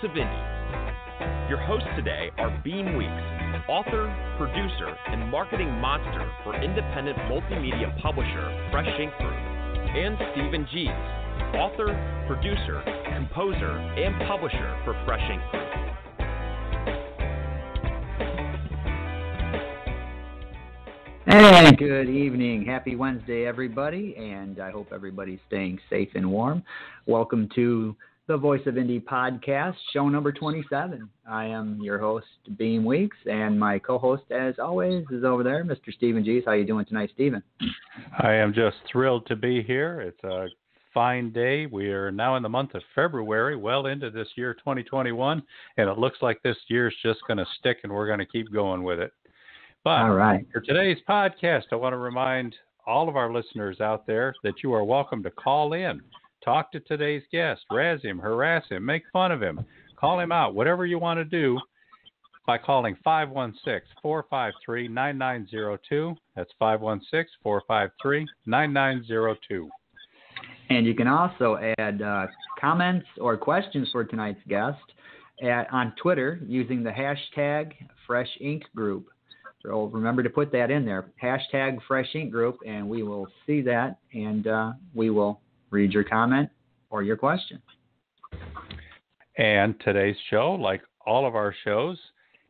Voice of. Your hosts today are Beem Weeks, author, producer, and marketing monster for independent multimedia publisher Fresh Ink Group, and Stephen Geez, author, producer, composer, and publisher for Fresh Ink Group. Hey, good evening. Happy Wednesday, everybody, and I hope everybody's staying safe and warm. Welcome to the Voice of Indie podcast, show number 27. I am your host, Beem Weeks, and my co-host, as always, is over there, Mr. Stephen Geez. How you doing tonight, Stephen? I am just thrilled to be here. It's a fine day. We are now in the month of February, well into this year 2021, and it looks like this year's just going to stick, and we're going to keep going with it. But All right. for today's podcast, I want to remind all of our listeners out there that you are welcome to call in, talk to today's guest, razz him, harass him, make fun of him, call him out, whatever you want to do by calling 516 453 9902. That's 516 453 9902. And you can also add uh, comments or questions for tonight's guest at, on Twitter using the hashtag Fresh Ink Group. So remember to put that in there, hashtag Fresh Ink Group, and we will see that and uh, we will read your comment or your question. And today's show, like all of our shows,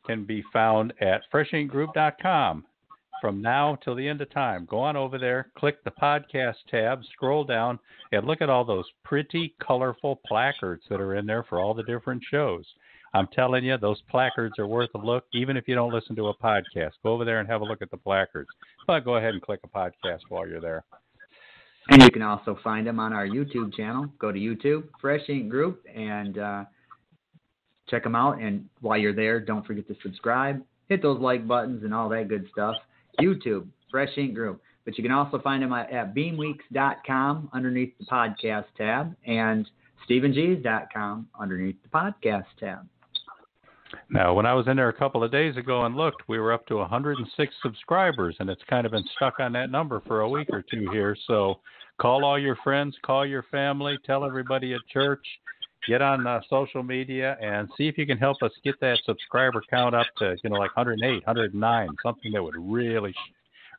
can be found at freshinkgroup.com from now till the end of time. Go on over there, click the podcast tab, scroll down, and look at all those pretty, colorful placards that are in there for all the different shows. I'm telling you, those placards are worth a look, even if you don't listen to a podcast. Go over there and have a look at the placards. But go ahead and click a podcast while you're there. And you can also find them on our YouTube channel. Go to YouTube, Fresh Ink Group, and uh, check them out. And while you're there, don't forget to subscribe, hit those like buttons, and all that good stuff. YouTube, Fresh Ink Group. But you can also find them at, at beemweeks.com underneath the podcast tab and stephengeez.com underneath the podcast tab. Now, when I was in there a couple of days ago and looked, we were up to 106 subscribers, and it's kind of been stuck on that number for a week or two here. So call all your friends, call your family, tell everybody at church, get on uh, social media, and see if you can help us get that subscriber count up to, you know, like 108, 109, something that would really,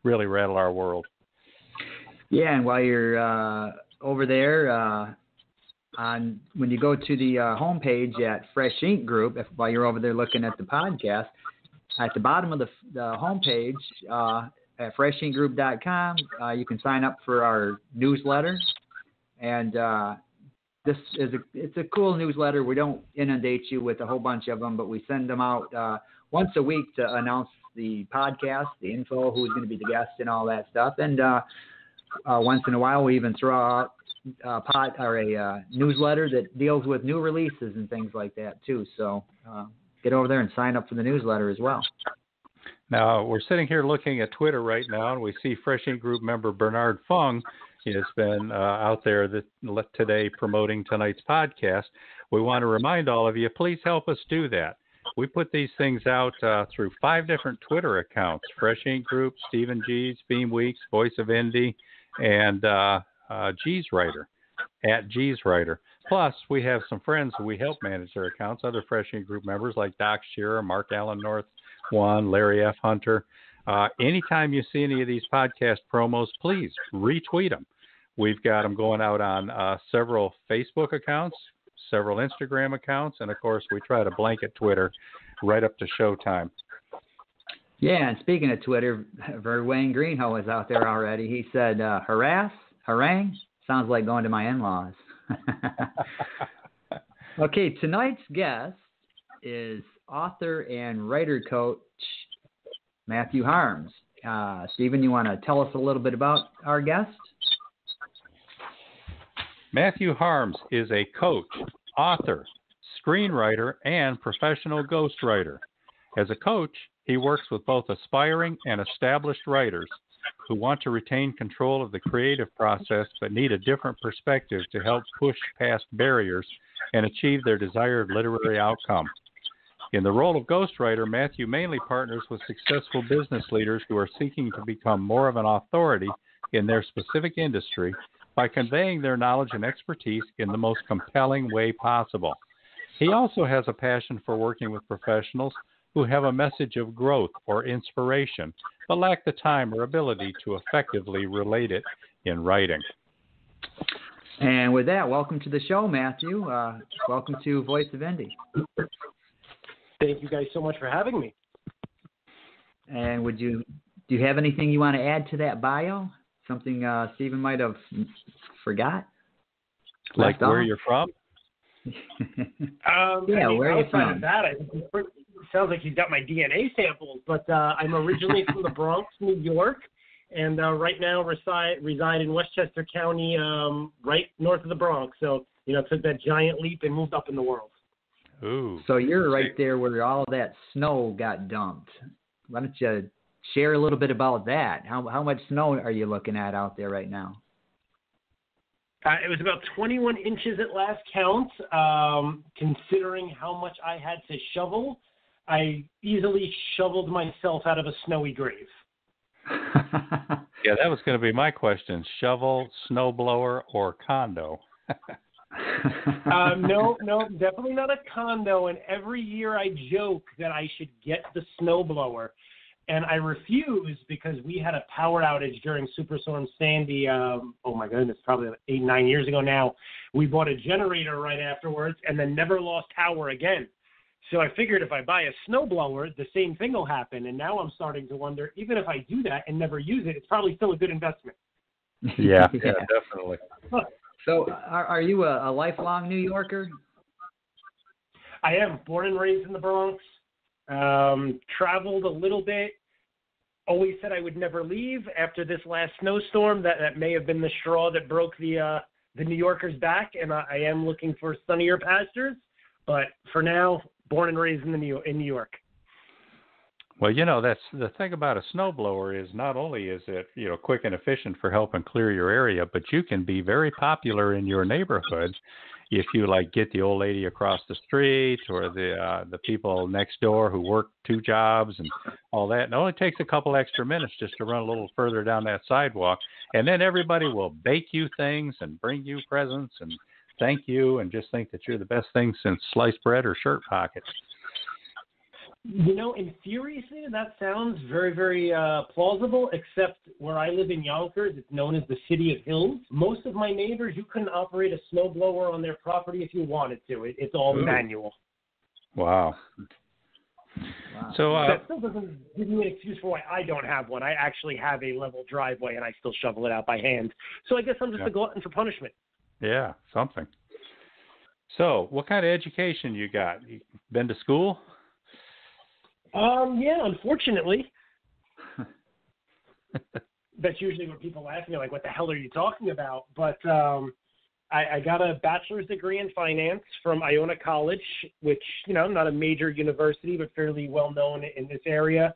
really rattle our world. Yeah, and while you're uh, over there, uh, on when you go to the uh, homepage at Fresh Ink Group, if, while you're over there looking at the podcast, at the bottom of the, the homepage uh, at freshinkgroup.com, uh, you can sign up for our newsletter. And uh, this is a it's a cool newsletter. We don't inundate you with a whole bunch of them, but we send them out uh, once a week to announce the podcast, the info, who's going to be the guest, and all that stuff. And uh, uh, once in a while, we even throw out uh, pod or a newsletter that deals with new releases and things like that too. So get over there and sign up for the newsletter as well. Now we're sitting here looking at Twitter right now, and we see Fresh Ink Group member Bernard Fung has been uh, out there that, today promoting tonight's podcast. We want to remind all of you, please help us do that. We put these things out uh, through five different Twitter accounts: Fresh Ink Group, Stephen Geez, Beem Weeks, Voice of Indie, and uh, uh, Geez Writer at Geez Writer. Plus, we have some friends who we help manage their accounts, other Fresh Ink Group members like Doc Shearer, Mark Allen North One, Larry F. Hunter. Uh, anytime you see any of these podcast promos, please retweet them. We've got them going out on uh, several Facebook accounts, several Instagram accounts, and of course, we try to blanket Twitter right up to showtime. Yeah, and speaking of Twitter, Wayne Greenhow is out there already. He said, uh, harass, harangue, sounds like going to my in laws. okay, tonight's guest is author and writer coach Matthew Harms. Uh, Stephen, you want to tell us a little bit about our guest? Matthew Harms is a coach, author, screenwriter, and professional ghostwriter. As a coach, he works with both aspiring and established writers who want to retain control of the creative process but need a different perspective to help push past barriers and achieve their desired literary outcome. In the role of ghostwriter, Matthew mainly partners with successful business leaders who are seeking to become more of an authority in their specific industry by conveying their knowledge and expertise in the most compelling way possible. He also has a passion for working with professionals who have a message of growth or inspiration, but lack the time or ability to effectively relate it in writing. And with that, welcome to the show, Matthew. Uh, welcome to Voice of Indie. Thank you guys so much for having me. And would you do you have anything you want to add to that bio? Something uh, Stephen might have forgot? Like where you're from? um, yeah, I mean, where are you from? That, I think sounds like he's got my DNA samples, but uh, I'm originally from the Bronx, New York, and uh, right now reside reside in Westchester County, um, right north of the Bronx. So you know, took that giant leap and moved up in the world. Ooh. So you're right there where all that snow got dumped. Why don't you share a little bit about that? How how much snow are you looking at out there right now? Uh, it was about 21 inches at last count. Um, considering how much I had to shovel, I easily shoveled myself out of a snowy grave. yeah, that was going to be my question: shovel, snowblower, or condo? um, no, no, definitely not a condo. And every year I joke that I should get the snowblower, and I refuse because we had a power outage during Superstorm Sandy. Um, oh my goodness, probably eight nine years ago now. We bought a generator right afterwards, and then never lost power again. So I figured if I buy a snowblower, the same thing will happen. And now I'm starting to wonder, even if I do that and never use it, it's probably still a good investment. Yeah, yeah, definitely. So, are, are you a, a lifelong New Yorker? I am born and raised in the Bronx. Um, traveled a little bit. Always said I would never leave. After this last snowstorm, that that may have been the straw that broke the uh, the New Yorkers' back, and I, I am looking for sunnier pastures. But for now, born and raised in the New in New York. Well, you know that's the thing about a snowblower is not only is it you know quick and efficient for helping clear your area, but you can be very popular in your neighborhood if you like get the old lady across the street or the uh, the people next door who work two jobs and all that. It only takes a couple extra minutes just to run a little further down that sidewalk, and then everybody will bake you things and bring you presents and thank you and just think that you're the best thing since sliced bread or shirt pockets. You know, in theory, that sounds very, very uh, plausible, except where I live in Yonkers, it's known as the City of Hills. Most of my neighbors, you couldn't operate a snowblower on their property if you wanted to. It, it's all Ooh. manual. Wow. Wow. So uh, that still doesn't give me an excuse for why I don't have one. I actually have a level driveway and I still shovel it out by hand. So I guess I'm just yeah. a glutton for punishment. Yeah, something. So, what kind of education you got? You been to school? Um, yeah, unfortunately. That's usually what people ask me, like, "What the hell are you talking about?" But um, I, I got a bachelor's degree in finance from Iona College, which you know, not a major university, but fairly well known in this area.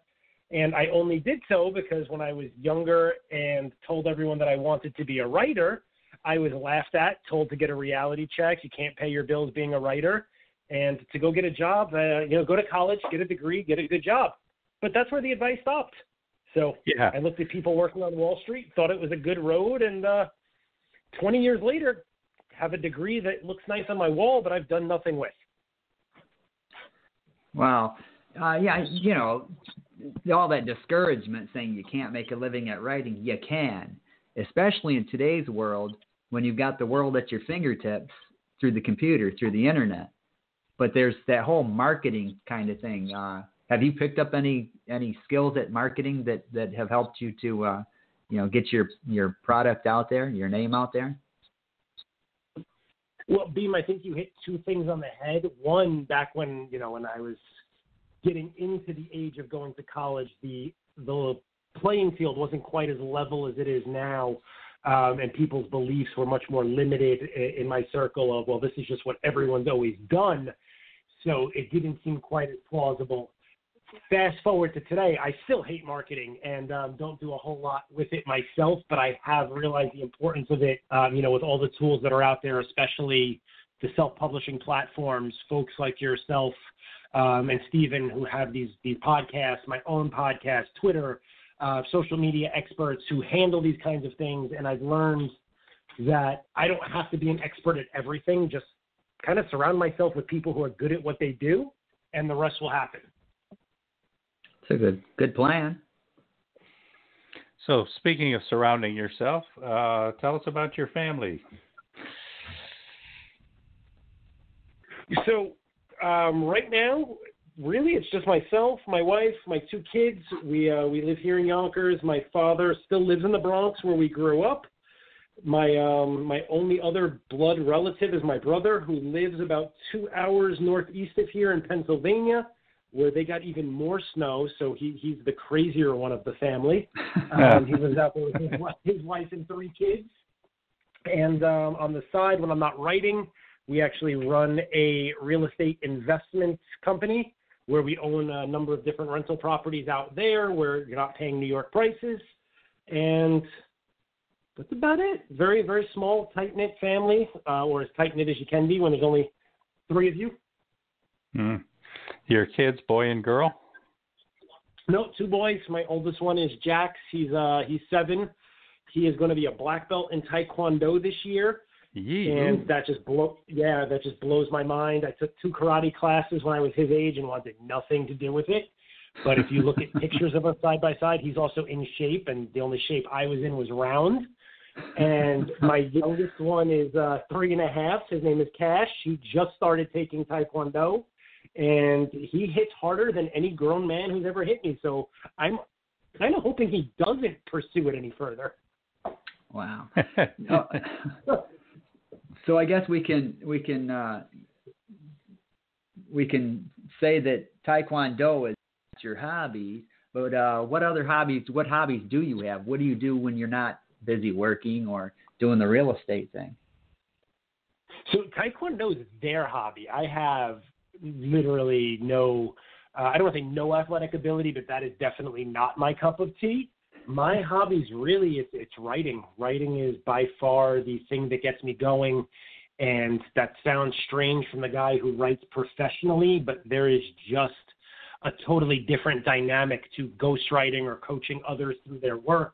And I only did so because when I was younger and told everyone that I wanted to be a writer, I was laughed at, told to get a reality check. You can't pay your bills being a writer, and to go get a job. Uh, you know, go to college, get a degree, get a good job. But that's where the advice stopped. So yeah. I looked at people working on Wall Street, thought it was a good road, and uh, 20 years later, have a degree that looks nice on my wall, but I've done nothing with. Wow. Uh, yeah, you know, all that discouragement saying you can't make a living at writing, you can, especially in today's world when you've got the world at your fingertips through the computer, through the internet. But there's that whole marketing kind of thing. Uh, have you picked up any any skills at marketing that that have helped you to uh, you know get your your product out there, your name out there? Well, Beem, I think you hit two things on the head. One, back when you know when I was getting into the age of going to college, the the playing field wasn't quite as level as it is now um, and people's beliefs were much more limited in, my circle of, well, this is just what everyone's always done. So it didn't seem quite as plausible. Fast forward to today, I still hate marketing and um, don't do a whole lot with it myself, but I have realized the importance of it, um, you know, with all the tools that are out there, especially the self-publishing platforms, folks like yourself um, and Stephen who have these these podcasts, my own podcast, Twitter, uh, social media experts who handle these kinds of things, and I've learned that I don't have to be an expert at everything. Just kind of surround myself with people who are good at what they do, and the rest will happen. It's a good good plan. So, speaking of surrounding yourself, uh, tell us about your family. So, um, right now, really, it's just myself, my wife, my two kids. We uh, we live here in Yonkers. My father still lives in the Bronx, where we grew up. My um, my only other blood relative is my brother, who lives about two hours northeast of here in Pennsylvania where they got even more snow. So he he's the crazier one of the family. Um, he lives out there with his, his wife and three kids. And um, on the side, when I'm not writing, we actually run a real estate investment company where we own a number of different rental properties out there where you're not paying New York prices. And that's about it. Very, very small, tight knit family, uh, or as tight knit as you can be when there's only three of you. Mm. Your kids, boy and girl? No, two boys. My oldest one is Jax. He's uh he's seven. He is going to be a black belt in Taekwondo this year. Yeah. And that just blow yeah, that just blows my mind. I took two karate classes when I was his age and wanted nothing to do with it. But if you look at pictures of us side by side, he's also in shape and the only shape I was in was round. And my youngest one is uh three and a half. His name is Cash. He just started taking Taekwondo and he hits harder than any grown man who's ever hit me. So I'm kind of hoping he doesn't pursue it any further. Wow. uh, so I guess we can we can uh, we can say that Taekwondo is your hobby. But uh, what other hobbies? What hobbies do you have? What do you do when you're not busy working or doing the real estate thing? So Taekwondo is their hobby. I have literally no, uh, I don't want to say no athletic ability, but that is definitely not my cup of tea. My hobbies really it's, it's writing. Writing is by far the thing that gets me going. And that sounds strange from the guy who writes professionally, but there is just a totally different dynamic to ghostwriting or coaching others through their work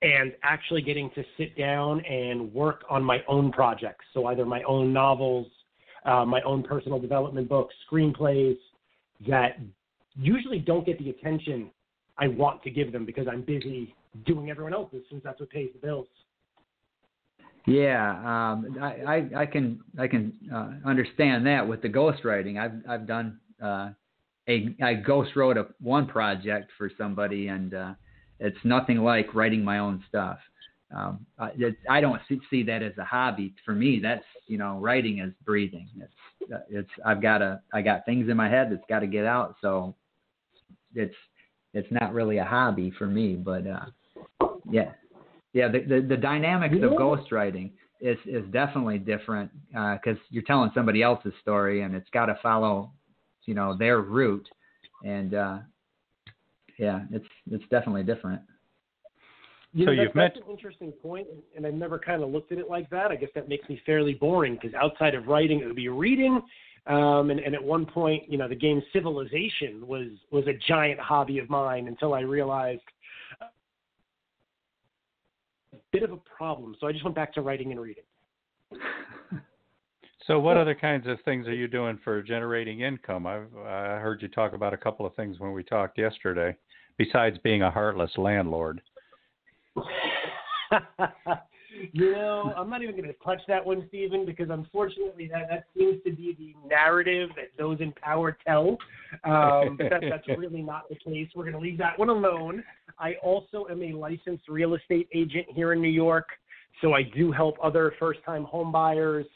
and actually getting to sit down and work on my own projects. So either my own novels, uh, my own personal development books, screenplays that usually don't get the attention I want to give them because I'm busy doing everyone else's since that's what pays the bills. Yeah, um, I, I, I can I can uh, understand that with the ghostwriting. I've I've done uh, a I ghost wrote a one project for somebody, and uh, it's nothing like writing my own stuff um, I, I don't see, see that as a hobby. For me, that's you know, writing is breathing. It's it's I've got a I got things in my head that's got to get out. So it's it's not really a hobby for me. But uh, yeah, yeah. The the, the dynamics yeah. of ghostwriting is is definitely different because uh, you're telling somebody else's story and it's got to follow you know their route and uh, yeah, it's it's definitely different. You so know, you've that's met... an interesting point, and I've never kind of looked at it like that. I guess that makes me fairly boring because outside of writing, it would be reading. Um, and, and at one point, you know, the game Civilization was was a giant hobby of mine until I realized a bit of a problem. So I just went back to writing and reading. So, what other kinds of things are you doing for generating income? I've I heard you talk about a couple of things when we talked yesterday, besides being a heartless landlord. you know, I'm not even going to touch that one, Stephen, because unfortunately that, that seems to be the narrative that those in power tell. Um, but that, that's really not the case. We're going to leave that one alone. I also am a licensed real estate agent here in New York, so I do help other first-time home buyers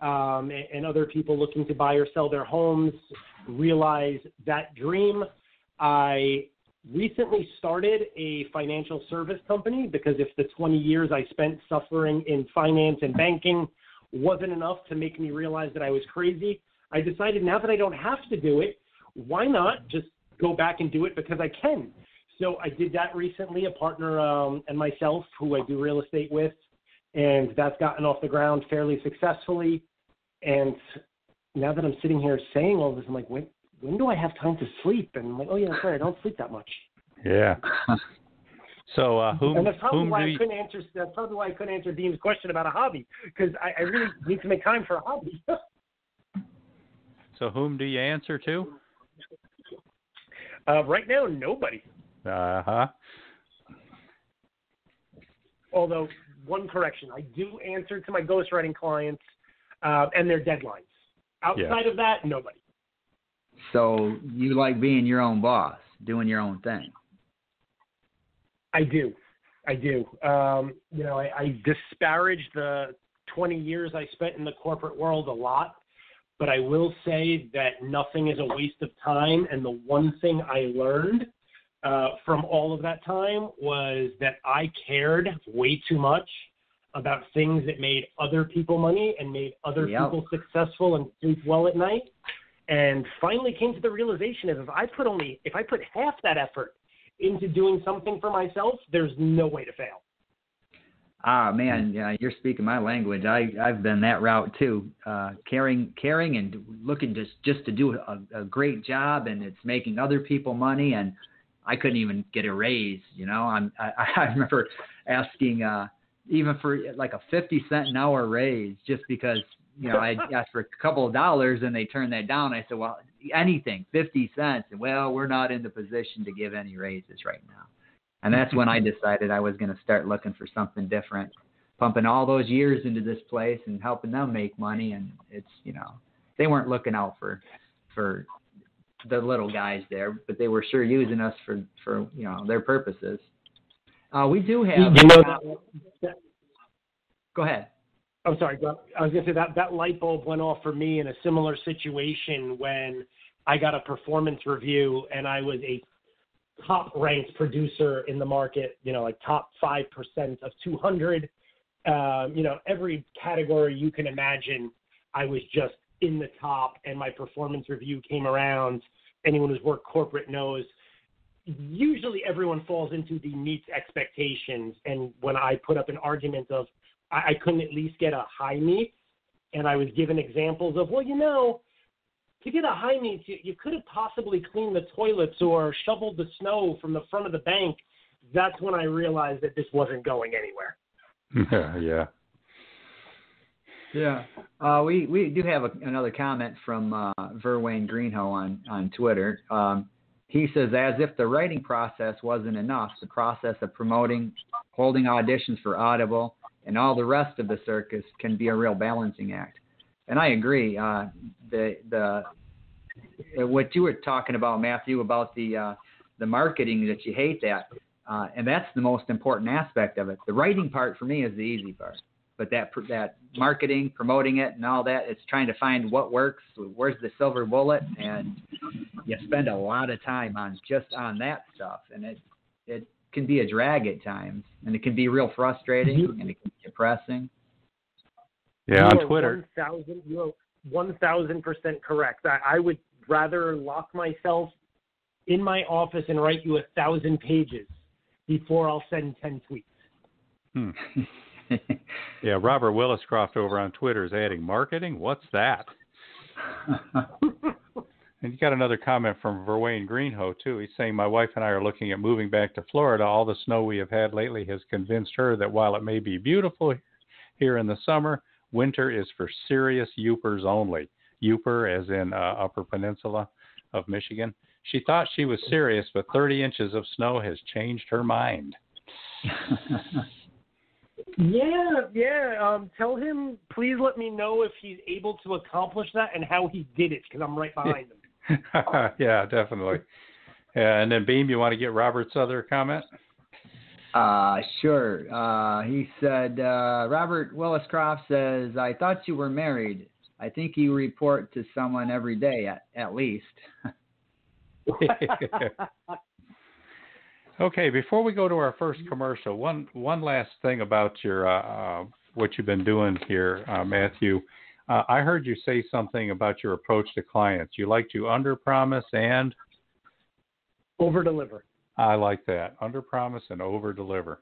um, and, and other people looking to buy or sell their homes realize that dream. I recently started a financial service company because if the 20 years I spent suffering in finance and banking wasn't enough to make me realize that I was crazy, I decided now that I don't have to do it, why not just go back and do it because I can. So I did that recently, a partner um, and myself, who I do real estate with, and that's gotten off the ground fairly successfully. And now that I'm sitting here saying all this, I'm like, wait, when do I have time to sleep? And I'm like, oh yeah, that's right, I don't sleep that much. Yeah. So uh, whom and that's probably whom why do I couldn't answer. That's probably why I couldn't answer Dean's question about a hobby because I, I really need to make time for a hobby. So whom do you answer to? Uh, right now, nobody. Uh huh. Although, one correction, I do answer to my ghostwriting clients uh, and their deadlines. Outside of that, nobody. So you like being your own boss, doing your own thing. I do. I do. Um, you know, I, I disparage the 20 years I spent in the corporate world a lot, but I will say that nothing is a waste of time. And the one thing I learned uh, from all of that time was that I cared way too much about things that made other people money and made other Yep. people successful and sleep well at night. And finally came to the realization of if I put only if I put half that effort into doing something for myself, there's no way to fail. Ah man, yeah, you're speaking my language. I I've been that route too. Uh, caring, caring, and looking just just to do a, a great job, and it's making other people money, and I couldn't even get a raise. You know, I'm I, I remember asking uh, even for like a fifty cent an hour raise just because you know I asked for a couple of dollars and they turned that down. I said, well, anything, fifty cents. And well, we're not in the position to give any raises right now. And that's when I decided I was going to start looking for something different, pumping all those years into this place and helping them make money. And it's, you know, they weren't looking out for, for the little guys there, but they were sure using us for, for, you know, their purposes. Uh, we do have, you know that go ahead. I'm sorry. I was to say that that light bulb went off for me in a similar situation when I got a performance review and I was a top ranked producer in the market. You know, like top five percent of 200. Um, you know, every category you can imagine, I was just in the top. And my performance review came around. Anyone who's worked corporate knows. Usually, everyone falls into the meets expectations. And when I put up an argument of I, I couldn't at least get a high meet. And I was given examples of, well, you know, to get a high meet, you, you could have possibly cleaned the toilets or shoveled the snow from the front of the bank. That's when I realized that this wasn't going anywhere. yeah. Yeah. Uh, we, we do have a, another comment from uh, Verwayne Greenhoe on, on Twitter. Um, he says, as if the writing process wasn't enough, the process of promoting, holding auditions for Audible, and all the rest of the circus can be a real balancing act. And I agree. Uh, the the what you were talking about, Matthew, about the uh, the marketing that you hate that, uh, and that's the most important aspect of it. The writing part for me is the easy part, but that that marketing, promoting it, and all that, it's trying to find what works. Where's the silver bullet? And you spend a lot of time on just on that stuff, and it it can be a drag at times, and it can be real frustrating, and it can depressing. Yeah, you on Twitter. 1,000, you are 1,000% correct. I, I would rather lock myself in my office and write you a thousand pages before I'll send 10 tweets. Hmm. Yeah, Robert Williscroft over on Twitter is adding marketing. What's that? And you got another comment from Verwayne Greenhoe too. He's saying my wife and I are looking at moving back to Florida. All the snow we have had lately has convinced her that while it may be beautiful here in the summer, winter is for serious Yoopers only. Yooper, as in uh, Upper Peninsula of Michigan. She thought she was serious, but 30 inches of snow has changed her mind. Yeah, yeah. Um, tell him, please let me know if he's able to accomplish that and how he did it, because I'm right behind him. yeah, definitely. Yeah, and then Beem, you want to get Robert's other comment? Uh, sure. Uh, he said, uh, Robert Williscroft says, I thought you were married. I think you report to someone every day at, at least. okay, before we go to our first commercial, one one last thing about your uh, uh, what you've been doing here, uh, Matthew. Uh, I heard you say something about your approach to clients. You like to under promise and Over deliver. I like that. Under promise and over deliver.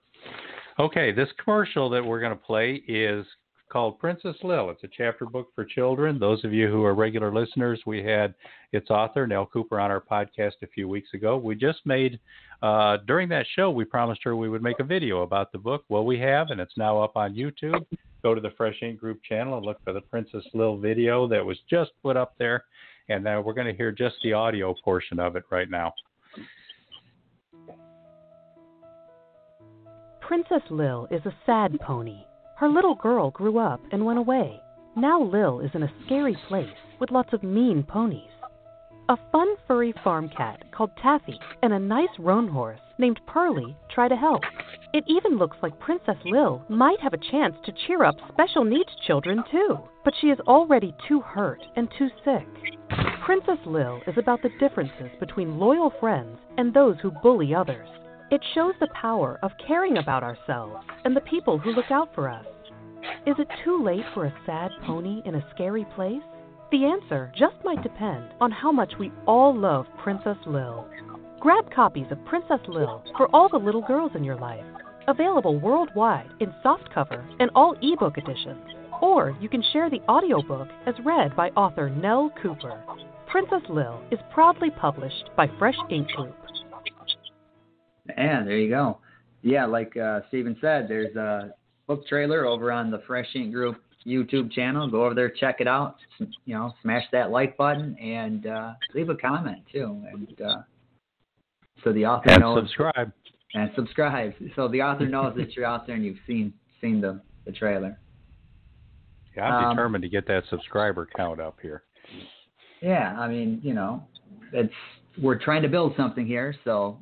Okay, this commercial that we're going to play is called Princess Lil. It's a chapter book for children. Those of you who are regular listeners, we had its author, Nell Cooper, on our podcast a few weeks ago. We just made, uh, during that show, we promised her we would make a video about the book. Well, we have, and it's now up on YouTube. Go to the Fresh Ink Group channel and look for the Princess Lil video that was just put up there. and uh, we're going to hear just the audio portion of it right now. Princess Lil is a sad pony. Her little girl grew up and went away. Now Lil is in a scary place with lots of mean ponies. A fun furry farm cat called Taffy and a nice roan horse named Pearly try to help. It even looks like Princess Lil might have a chance to cheer up special needs children too, but she is already too hurt and too sick. Princess Lil is about the differences between loyal friends and those who bully others. It shows the power of caring about ourselves and the people who look out for us. Is it too late for a sad pony in a scary place? The answer just might depend on how much we all love Princess Lil. Grab copies of Princess Lil for all the little girls in your life. Available worldwide in softcover and all ebook editions. Or you can share the audiobook as read by author Nell Cooper. Princess Lil is proudly published by Fresh Ink Group. And there you go. Yeah, like uh, Stephen said, there's a book trailer over on the Fresh Ink Group YouTube channel. Go over there, check it out. You know, smash that like button and uh, leave a comment too. And uh, so the author and knows. subscribe. And subscribe. So the author knows that you're out there and you've seen seen the the trailer. Yeah, I'm Um, determined to get that subscriber count up here. Yeah, I mean, you know, it's we're trying to build something here, so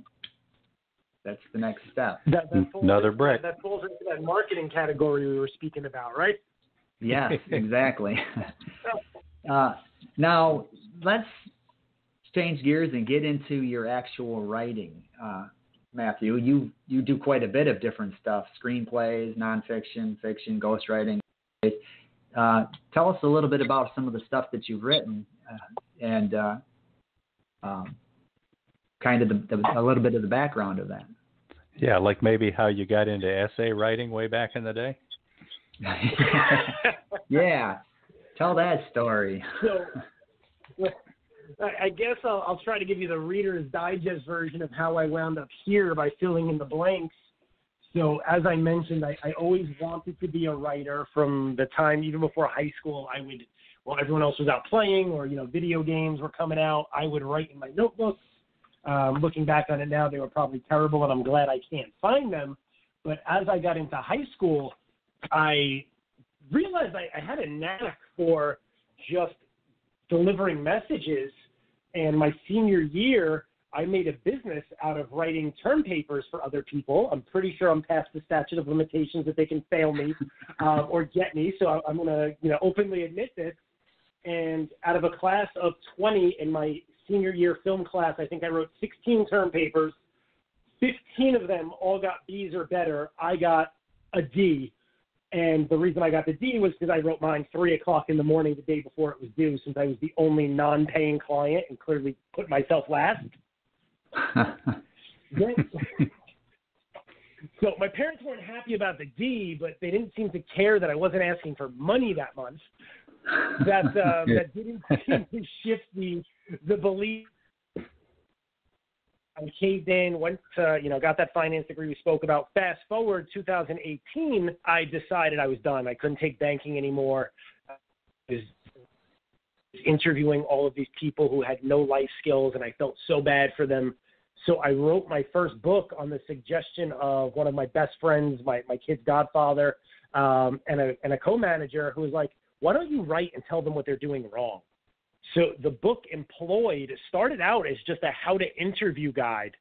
that's the next step. That, that falls Another into- brick. That falls into that marketing category we were speaking about, right? Yes, exactly. uh, now let's change gears and get into your actual writing, uh, Matthew. You you do quite a bit of different stuff: screenplays, nonfiction, fiction, ghostwriting. Uh, tell us a little bit about some of the stuff that you've written, uh, and uh, um, kind of the, the, a little bit of the background of that. Yeah, like maybe how you got into essay writing way back in the day. yeah, tell that story. So, I guess I'll, I'll try to give you the Reader's Digest version of how I wound up here by filling in the blanks. So, as I mentioned, I, I always wanted to be a writer from the time, even before high school. I would, while everyone else was out playing or, you know, video games were coming out, I would write in my notebooks. Um, looking back on it now, they were probably terrible, and I'm glad I can't find them. But as I got into high school, I realized I, I had a knack for just delivering messages. And my senior year, I made a business out of writing term papers for other people. I'm pretty sure I'm past the statute of limitations that they can fail me uh, or get me. So I- I'm going to, you know, openly admit this. And out of a class of 20 in my senior year film class, I think I wrote 16 term papers. 15 of them all got B's or better. I got a D. And the reason I got the D was because I wrote mine three o'clock in the morning the day before it was due, since I was the only non-paying client and clearly put myself last. Then- so my parents weren't happy about the D, but they didn't seem to care that I wasn't asking for money that month. That uh, that didn't seem to shift the the belief. I caved in, went to, you know, got that finance degree we spoke about. Fast forward 2018, I decided I was done. I couldn't take banking anymore. I was interviewing all of these people who had no life skills, and I felt so bad for them. So I wrote my first book on the suggestion of one of my best friends, my, my kid's godfather, um, and a, and a co-manager who was like, why don't you write and tell them what they're doing wrong? So the book employed started out as just a how to interview guide,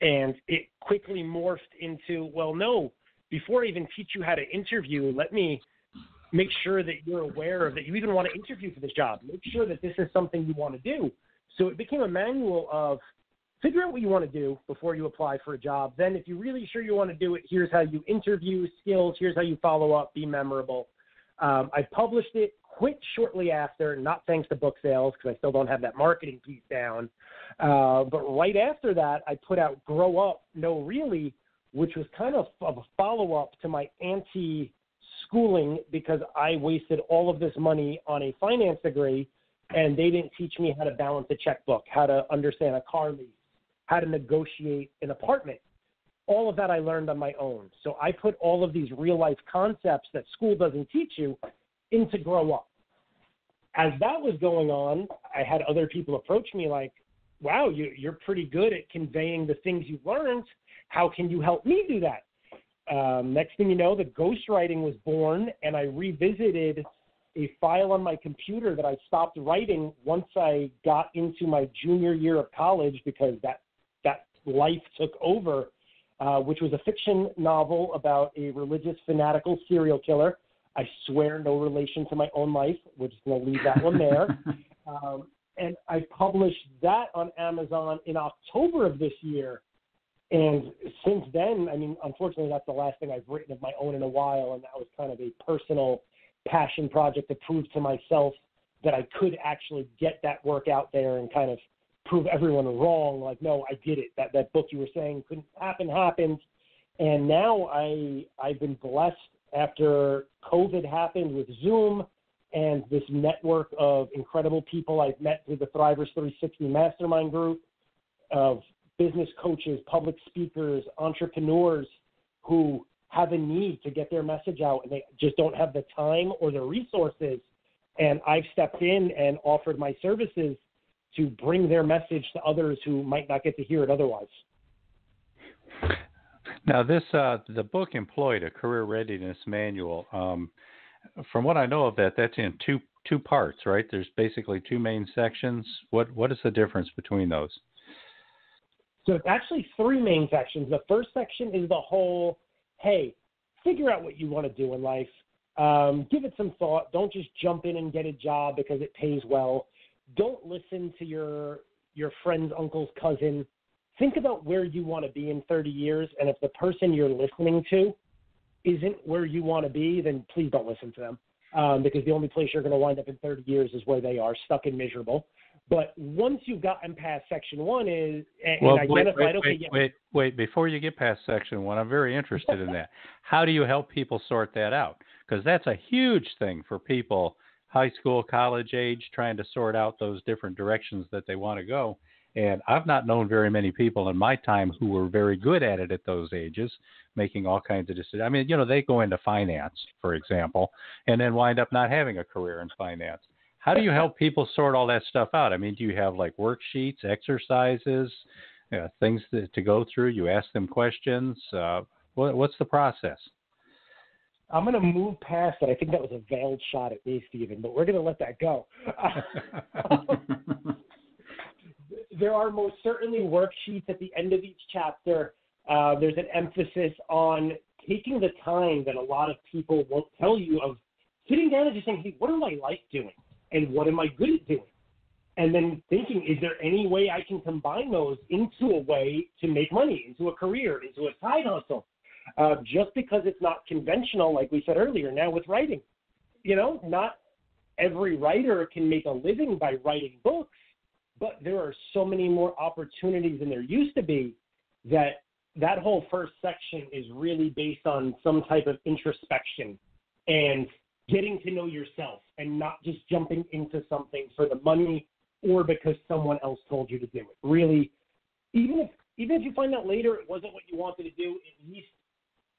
and it quickly morphed into well, no, before I even teach you how to interview, let me make sure that you're aware of that you even want to interview for this job. Make sure that this is something you want to do. So it became a manual of figure out what you want to do before you apply for a job. Then, if you're really sure you want to do it, here's how you interview skills. Here's how you follow up. Be memorable. Um, I published it, quit shortly after, not thanks to book sales because I still don't have that marketing piece down. Uh, but right after that, I put out Grow Up, No Really, which was kind of, of a follow up to my anti schooling because I wasted all of this money on a finance degree and they didn't teach me how to balance a checkbook, how to understand a car lease, how to negotiate an apartment. All of that I learned on my own. So I put all of these real life concepts that school doesn't teach you into Grow Up. as that was going on, I had other people approach me like, "Wow, you, you're pretty good at conveying the things you learned. How can you help me do that?" Um, next thing you know, the ghostwriting was born, and I revisited a file on my computer that I stopped writing once I got into my junior year of college because that that life took over, uh, which was a fiction novel about a religious fanatical serial killer. I swear, no relation to my own life. We're just going to leave that one there. um, and I published that on Amazon in October of this year. And since then, I mean, unfortunately, that's the last thing I've written of my own in a while, and that was kind of a personal passion project to prove to myself that I could actually get that work out there and kind of prove everyone wrong. Like, no, I did it. That that book you were saying couldn't happen happened, and now I I've been blessed after COVID happened with Zoom and this network of incredible people I've met through the Thrivers 360 Mastermind group of business coaches, public speakers, entrepreneurs who have a need to get their message out and they just don't have the time or the resources. And I've stepped in and offered my services to bring their message to others who might not get to hear it otherwise. Now, this uh, the book employed a career readiness manual. Um, from what I know of that, that's in two two parts, right? There's basically two main sections. What what is the difference between those? So it's actually three main sections. The first section is the whole, hey, figure out what you want to do in life. Um, give it some thought. Don't just jump in and get a job because it pays well. Don't listen to your your friend's uncle's cousin. Think about where you want to be in 30 years, and if the person you're listening to isn't where you want to be, then please don't listen to them. Um, because the only place you're going to wind up in 30 years is where they are, stuck and miserable. But once you've gotten past section one, is and, well, and wait, identified, wait, okay, wait, yeah, wait, wait, before you get past section one, I'm very interested in that. How do you help people sort that out? Because that's a huge thing for people, high school, college age, trying to sort out those different directions that they want to go. And I've not known very many people in my time who were very good at it at those ages, making all kinds of decisions. I mean, you know, they go into finance, for example, and then wind up not having a career in finance. How do you help people sort all that stuff out? I mean, do you have like worksheets, exercises, uh, things to, to go through? You ask them questions. Uh, what, what's the process? I'm going to move past it. I think that was a veiled shot at me, Stephen, but we're going to let that go. there are most certainly worksheets at the end of each chapter. Uh, there's an emphasis on taking the time that a lot of people won't tell you of sitting down and just saying, hey, what do I like doing? And what am I good at doing? And then thinking, is there any way I can combine those into a way to make money, into a career, into a side hustle? Uh, just because it's not conventional, like we said earlier, now with writing. You know, not every writer can make a living by writing books, but there are so many more opportunities than there used to be that that whole first section is really based on some type of introspection and getting to know yourself and not just jumping into something for the money or because someone else told you to do it. Really, even if even if you find out later it wasn't what you wanted to do, at least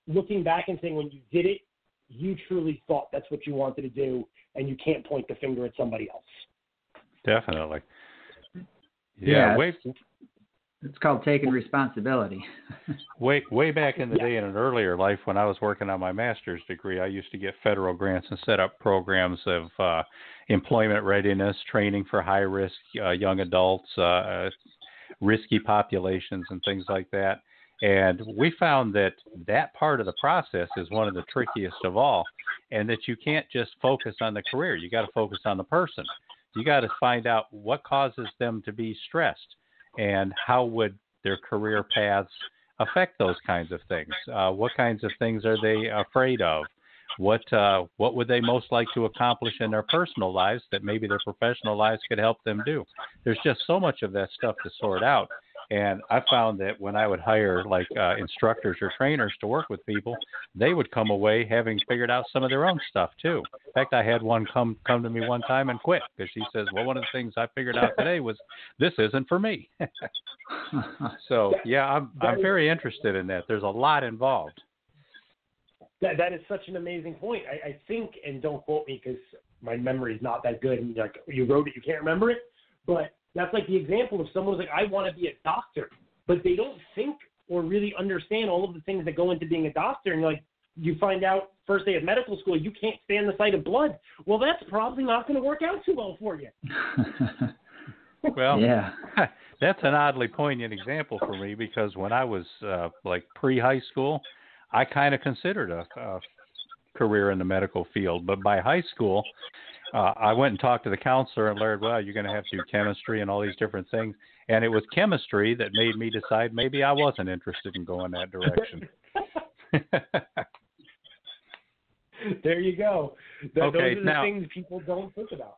looking back and saying when you did it, you truly thought that's what you wanted to do, and you can't point the finger at somebody else. Definitely. Yeah, Yeah, way It's called taking responsibility. way way back in the Yeah. day in an earlier life when I was working on my master's degree, I used to get federal grants and set up programs of uh, employment readiness, training for high risk uh, young adults, uh, uh, risky populations, and things like that. And we found that that part of the process is one of the trickiest of all, and that you can't just focus on the career. You got to focus on the person. You got to find out what causes them to be stressed and how would their career paths affect those kinds of things. Uh, what kinds of things are they afraid of? What uh, what would they most like to accomplish in their personal lives that maybe their professional lives could help them do? There's just so much of that stuff to sort out. And I found that when I would hire like uh, instructors or trainers to work with people, they would come away having figured out some of their own stuff too. In fact, I had one come come to me one time and quit because she says, "Well, one of the things I figured out today was this isn't for me." so yeah, I'm I'm very interested in that. There's a lot involved. That that is such an amazing point. I, I think, and don't quote me because my memory is not that good, and like you wrote it, you can't remember it. But that's like the example of someone who's like, I want to be a doctor, but they don't think or really understand all of the things that go into being a doctor. And like, you find out first day of medical school, you can't stand the sight of blood. Well, that's probably not going to work out too well for you. well, yeah, that's an oddly poignant example for me because when I was uh, like pre high school, I kind of considered a, a career in the medical field. But by high school, uh, I went and talked to the counselor and learned, well, you're going to have to do chemistry and all these different things. And it was chemistry that made me decide maybe I wasn't interested in going that direction. there you go. Th- Okay, those are the now- things people don't think about.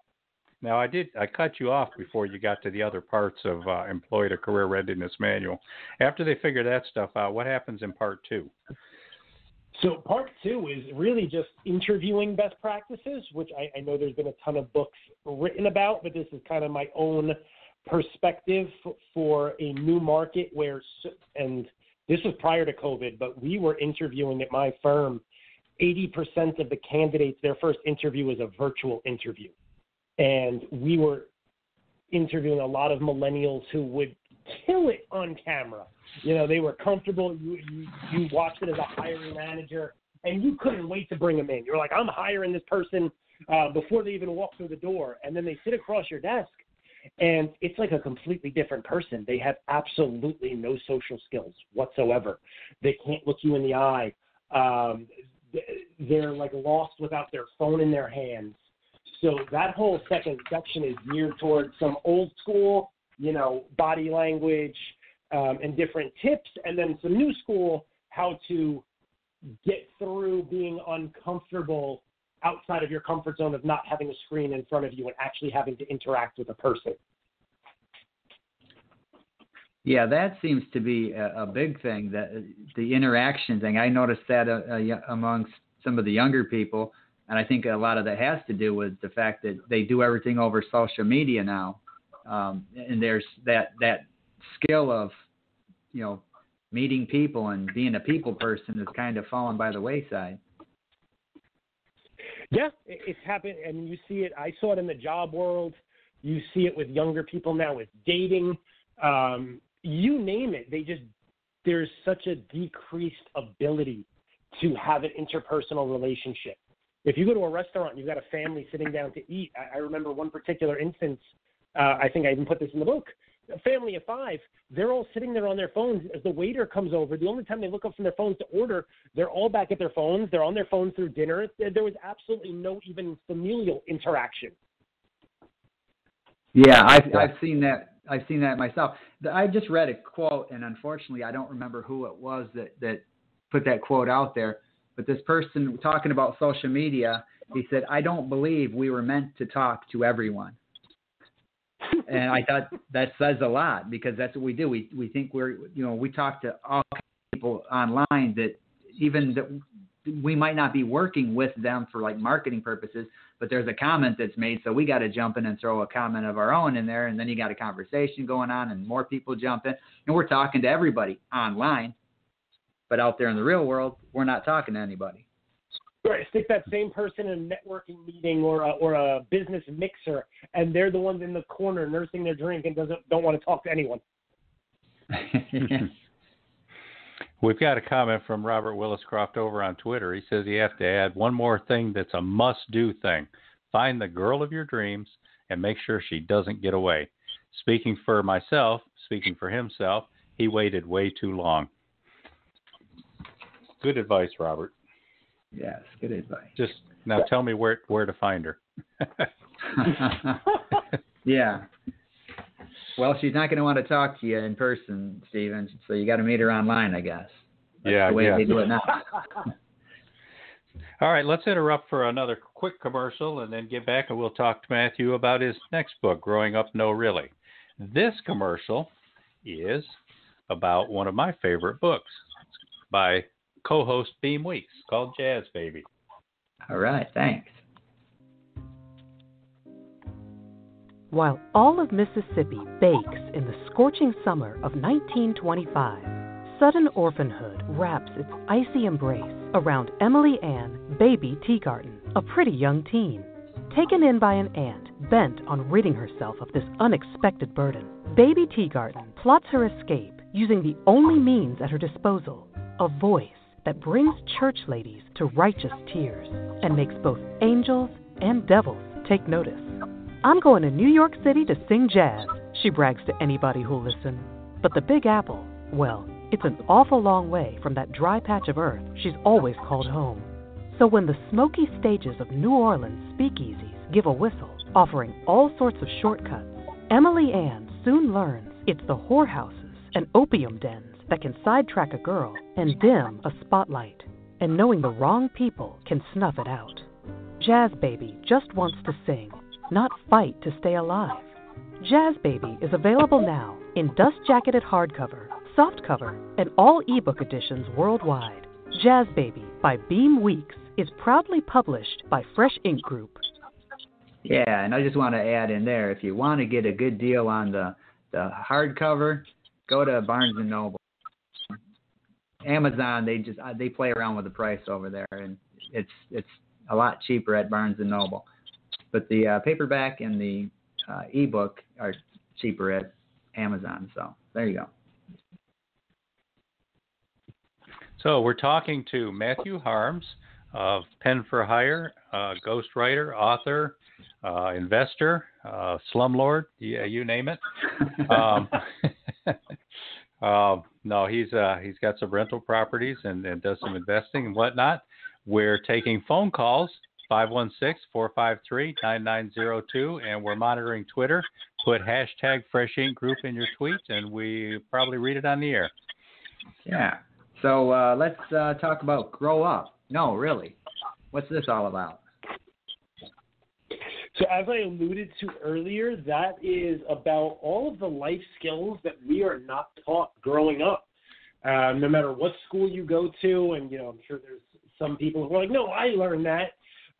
Now I did I cut you off before you got to the other parts of uh, employee to career readiness manual. After they figure that stuff out, what happens in part two? So part two is really just interviewing best practices, which I, I know there's been a ton of books written about, but this is kind of my own perspective for a new market where, and this was prior to COVID, but we were interviewing at my firm. 80% of the candidates, their first interview was a virtual interview. And we were interviewing a lot of millennials who would kill it on camera. You know, they were comfortable. You, you, you watched it as a hiring manager, and you couldn't wait to bring them in. You're like, I'm hiring this person uh, before they even walk through the door. And then they sit across your desk, and it's like a completely different person. They have absolutely no social skills whatsoever. They can't look you in the eye. Um, they're like lost without their phone in their hands. So that whole second section is geared towards some old school, you know, body language um, and different tips, and then some new school how to get through being uncomfortable outside of your comfort zone of not having a screen in front of you and actually having to interact with a person. Yeah, that seems to be a, a big thing. That the interaction thing. I noticed that uh, uh, amongst some of the younger people, and I think a lot of that has to do with the fact that they do everything over social media now, um, and there's that that skill of, you know, meeting people and being a people person is kind of fallen by the wayside. Yeah, it- it's happened, and you see it. I saw it in the job world. You see it with younger people now with dating. Um, you name it. They just there's such a decreased ability to have an interpersonal relationship. If you go to a restaurant and you've got a family sitting down to eat, I, I remember one particular instance. Uh, I think I even put this in the book. A family of five, they're all sitting there on their phones. As the waiter comes over, the only time they look up from their phones to order, they're all back at their phones. They're on their phones through dinner. There there was absolutely no even familial interaction. Yeah, I've I've seen that. I've seen that myself. I just read a quote, and unfortunately, I don't remember who it was that that put that quote out there. But this person talking about social media, he said, "I don't believe we were meant to talk to everyone." And I thought that says a lot because that's what we do. We we think we're you know we talk to all people online that even that we might not be working with them for like marketing purposes, but there's a comment that's made, so we got to jump in and throw a comment of our own in there, and then you got a conversation going on, and more people jump in, and we're talking to everybody online, but out there in the real world, we're not talking to anybody. Right, stick that same person in a networking meeting or a, or a business mixer, and they're the ones in the corner nursing their drink and doesn't don't want to talk to anyone. We've got a comment from Robert Williscroft over on Twitter. He says you have to add one more thing that's a must do thing. Find the girl of your dreams and make sure she doesn't get away. Speaking for myself, speaking for himself, he waited way too long. Good advice, Robert. Yes, good advice. Just now tell me where where to find her. yeah. Well, she's not going to want to talk to you in person, Stephen. So you got to meet her online, I guess. That's yeah, the way yeah. they do it now. All right, let's interrupt for another quick commercial and then get back and we'll talk to Matthew about his next book, Growing Up No Really. This commercial is about one of my favorite books by co host Beem Weeks called Jazz Baby. All right, thanks. While all of Mississippi bakes in the scorching summer of 1925, sudden orphanhood wraps its icy embrace around Emily Ann Baby Teagarden, a pretty young teen. taken in by an aunt bent on ridding herself of this unexpected burden. Baby Teagarden plots her escape using the only means at her disposal a voice that brings church ladies to righteous tears and makes both angels and devils take notice. I'm going to New York City to sing jazz, she brags to anybody who'll listen. But the Big Apple, well, it's an awful long way from that dry patch of earth she's always called home. So when the smoky stages of New Orleans speakeasies give a whistle, offering all sorts of shortcuts, Emily Ann soon learns it's the whorehouses and opium dens that can sidetrack a girl and dim a spotlight. And knowing the wrong people can snuff it out. Jazz Baby just wants to sing, not fight to stay alive. Jazz Baby is available now in dust jacketed hardcover, softcover, and all ebook editions worldwide. Jazz Baby by Beem Weeks is proudly published by Fresh Ink Group. Yeah, and I just want to add in there if you want to get a good deal on the the hardcover, go to Barnes and Noble. Amazon, they just uh, they play around with the price over there, and it's it's a lot cheaper at Barnes and Noble. But the uh, paperback and the uh, ebook are cheaper at Amazon. So there you go. So we're talking to Matthew Harms of Pen for Hire, uh, ghostwriter, author, uh, investor, uh, slumlord, yeah, you name it. Um, uh, no, he's uh, he's got some rental properties and, and does some investing and whatnot. We're taking phone calls 516-453-9902 and we're monitoring Twitter. Put hashtag Fresh Ink Group in your tweets and we probably read it on the air. Yeah. So uh, let's uh, talk about grow up. No, really. What's this all about? So, as I alluded to earlier, that is about all of the life skills that we are not taught growing up. Um, no matter what school you go to, and you know, I'm sure there's some people who are like, "No, I learned that,"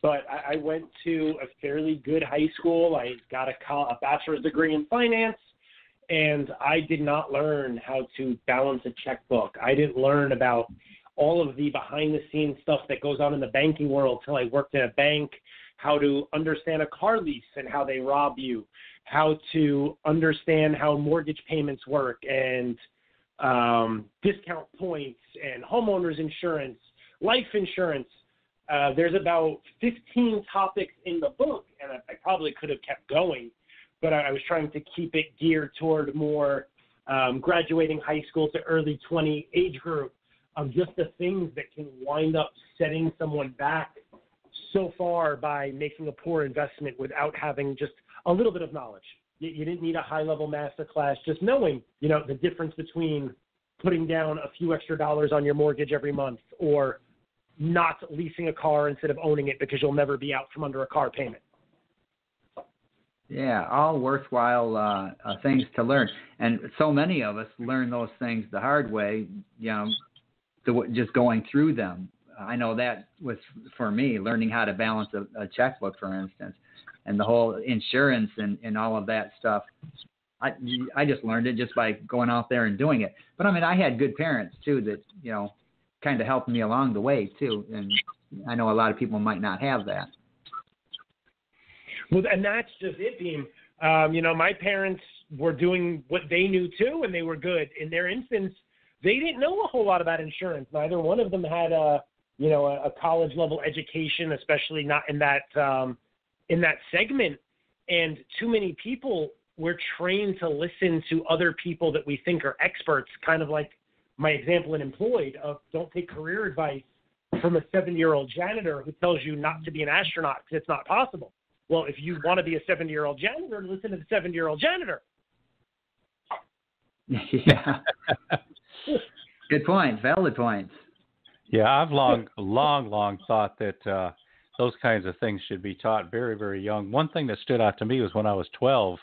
but I, I went to a fairly good high school. I got a, a bachelor's degree in finance, and I did not learn how to balance a checkbook. I didn't learn about all of the behind the scenes stuff that goes on in the banking world till I worked in a bank how to understand a car lease and how they rob you, how to understand how mortgage payments work and um, discount points and homeowners insurance, life insurance. Uh, there's about 15 topics in the book, and I, I probably could have kept going, but I, I was trying to keep it geared toward more um, graduating high school to early 20 age group of just the things that can wind up setting someone back so far by making a poor investment without having just a little bit of knowledge. You, you didn't need a high level master class, just knowing, you know, the difference between putting down a few extra dollars on your mortgage every month or not leasing a car instead of owning it because you'll never be out from under a car payment. Yeah, all worthwhile uh, uh, things to learn, and so many of us learn those things the hard way. You know, the, just going through them I know that was for me learning how to balance a, a checkbook, for instance, and the whole insurance and, and all of that stuff. I I just learned it just by going out there and doing it. But I mean, I had good parents too that you know kind of helped me along the way too, and I know a lot of people might not have that. Well, and that's just it, Beem. Um, you know, my parents were doing what they knew too, and they were good. In their instance, they didn't know a whole lot about insurance. Neither one of them had a you know, a, a college level education, especially not in that um, in that segment. And too many people we're trained to listen to other people that we think are experts, kind of like my example in employed of don't take career advice from a seven year old janitor who tells you not to be an astronaut because it's not possible. Well, if you want to be a seven year old janitor, listen to the seven year old janitor. Yeah. Good point. Valid points. Yeah, I've long, long, long thought that uh, those kinds of things should be taught very, very young. One thing that stood out to me was when I was 12,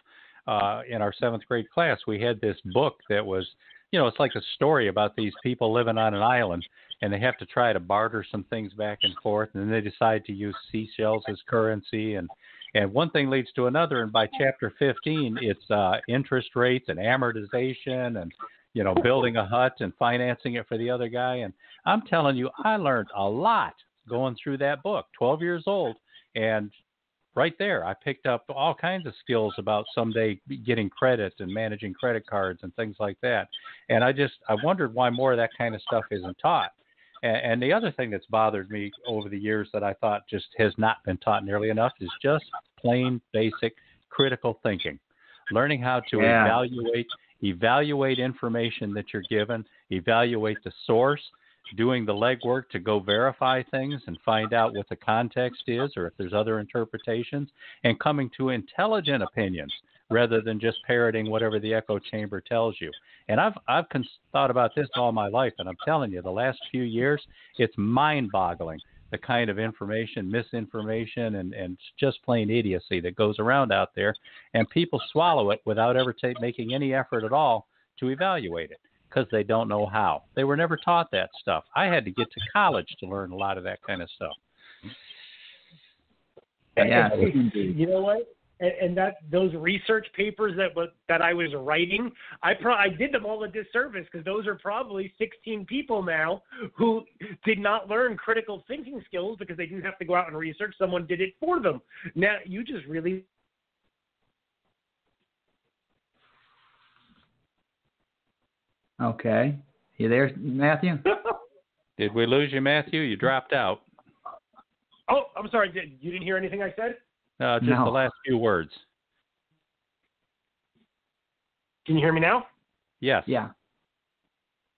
uh, in our seventh grade class, we had this book that was, you know, it's like a story about these people living on an island, and they have to try to barter some things back and forth, and then they decide to use seashells as currency, and and one thing leads to another, and by chapter 15, it's uh, interest rates and amortization and you know, building a hut and financing it for the other guy. And I'm telling you, I learned a lot going through that book, 12 years old. And right there. I picked up all kinds of skills about someday getting credit and managing credit cards and things like that. And I just I wondered why more of that kind of stuff isn't taught. And, and the other thing that's bothered me over the years that I thought just has not been taught nearly enough is just plain basic critical thinking, learning how to Yeah. evaluate evaluate information that you're given, evaluate the source, doing the legwork to go verify things and find out what the context is or if there's other interpretations, and coming to intelligent opinions rather than just parroting whatever the echo chamber tells you. And I've I've cons- thought about this all my life, and I'm telling you, the last few years, it's mind-boggling the kind of information, misinformation, and and just plain idiocy that goes around out there, and people swallow it without ever ta- making any effort at all to evaluate it because they don't know how. They were never taught that stuff. I had to get to college to learn a lot of that kind of stuff. Yeah. you know what? And, and that those research papers that that I was writing, I pro- I did them all a disservice because those are probably 16 people now who did not learn critical thinking skills because they didn't have to go out and research. Someone did it for them. Now you just really Okay. You there, Matthew? Did we lose you, Matthew? You dropped out. oh, I'm sorry. Did, you didn't hear anything I said? Uh, just No. the last few words. Can you hear me now? Yes. Yeah.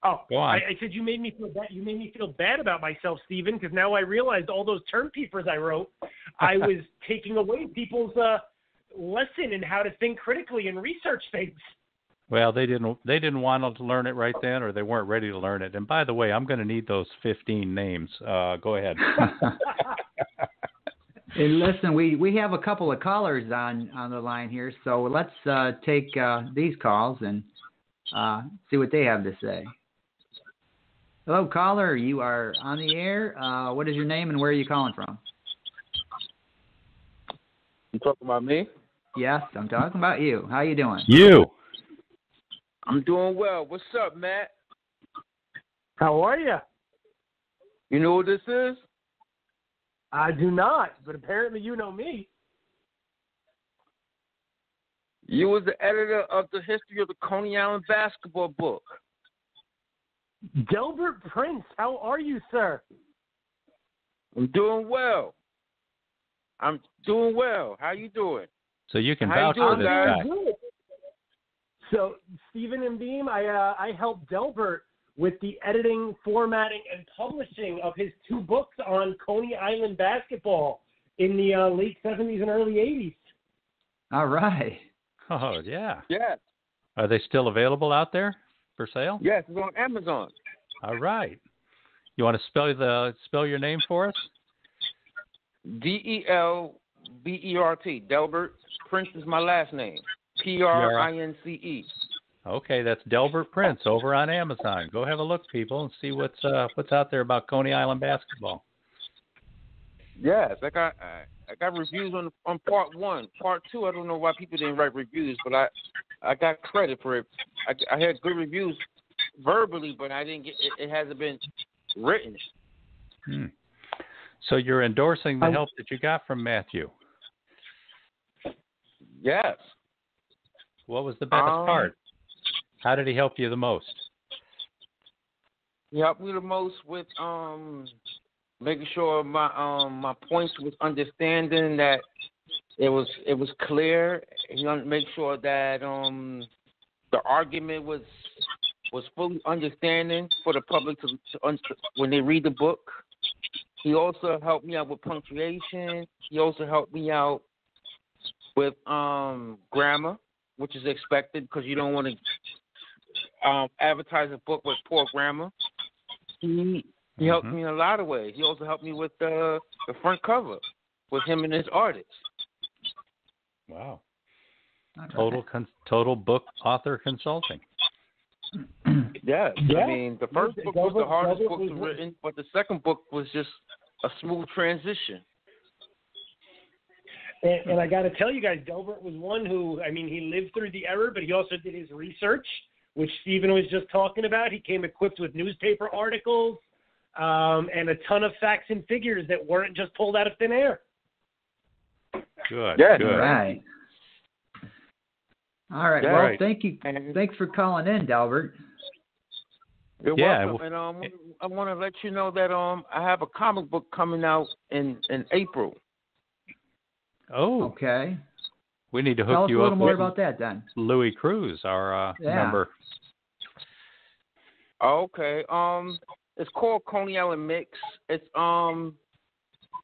Oh, Go on. I, I said you made me feel bad. You made me feel bad about myself, Stephen, because now I realized all those term papers I wrote, I was taking away people's uh, lesson in how to think critically and research things. Well, they didn't. They didn't want to learn it right then, or they weren't ready to learn it. And by the way, I'm going to need those 15 names. Uh, go ahead. And listen, we, we have a couple of callers on, on the line here, so let's uh, take uh, these calls and uh, see what they have to say. Hello, caller. You are on the air. Uh, what is your name and where are you calling from? You talking about me? Yes, I'm talking about you. How you doing? you. I'm doing well. What's up, Matt? How are you? You know what this is? I do not, but apparently you know me. You was the editor of the history of the Coney Island basketball book. Delbert Prince, how are you, sir? I'm doing well. I'm doing well. How you doing? So you can How you vouch for this guy. So Stephen and Beem, I uh, I helped Delbert with the editing, formatting, and publishing of his two books on Coney Island basketball in the uh, late '70s and early '80s. All right. Oh yeah. Yes. Are they still available out there for sale? Yes, it's on Amazon. All right. You want to spell the spell your name for us? D E L B E R T. Delbert Prince is my last name. P R I N C E. Okay, that's Delbert Prince over on Amazon. Go have a look, people, and see what's uh, what's out there about Coney Island basketball. Yes, I got I, I got reviews on on part one. Part two, I don't know why people didn't write reviews, but I I got credit for it. I, I had good reviews verbally, but I didn't get it, it hasn't been written. Hmm. So you're endorsing the Um, help that you got from Matthew. Yes. What was the best Um, part? How did he help you the most? He helped me the most with um making sure my um my points was understanding that it was it was clear. He make sure that um the argument was was fully understanding for the public to, to when they read the book. He also helped me out with punctuation. He also helped me out with um grammar, which is expected because you don't want to um, advertise a book with poor grammar. He he helped Mhm. me in a lot of ways. He also helped me with the the front cover with him and his artist. Wow. Total con- total book author consulting. Yes. Yeah. I mean, the first book was the hardest book to one- written, but the second book was just a smooth transition. And, and I got to tell you guys, Delbert was one who, I mean, he lived through the error, but he also did his research, which Stephen was just talking about. He came equipped with newspaper articles um, and a ton of facts and figures that weren't just pulled out of thin air. Good. Yes. Good. All right. All right. Yeah. well, Right. thank you. Thanks for calling in, Delbert. you're Yeah, welcome. And um, I want to let you know that um, I have a comic book coming out in in April. Oh, Okay. We need to hook Tell hook us a little more about that then. Louis Cruz, our uh, Yeah. member. Okay. Um, it's called Coney Island Mix. It's um,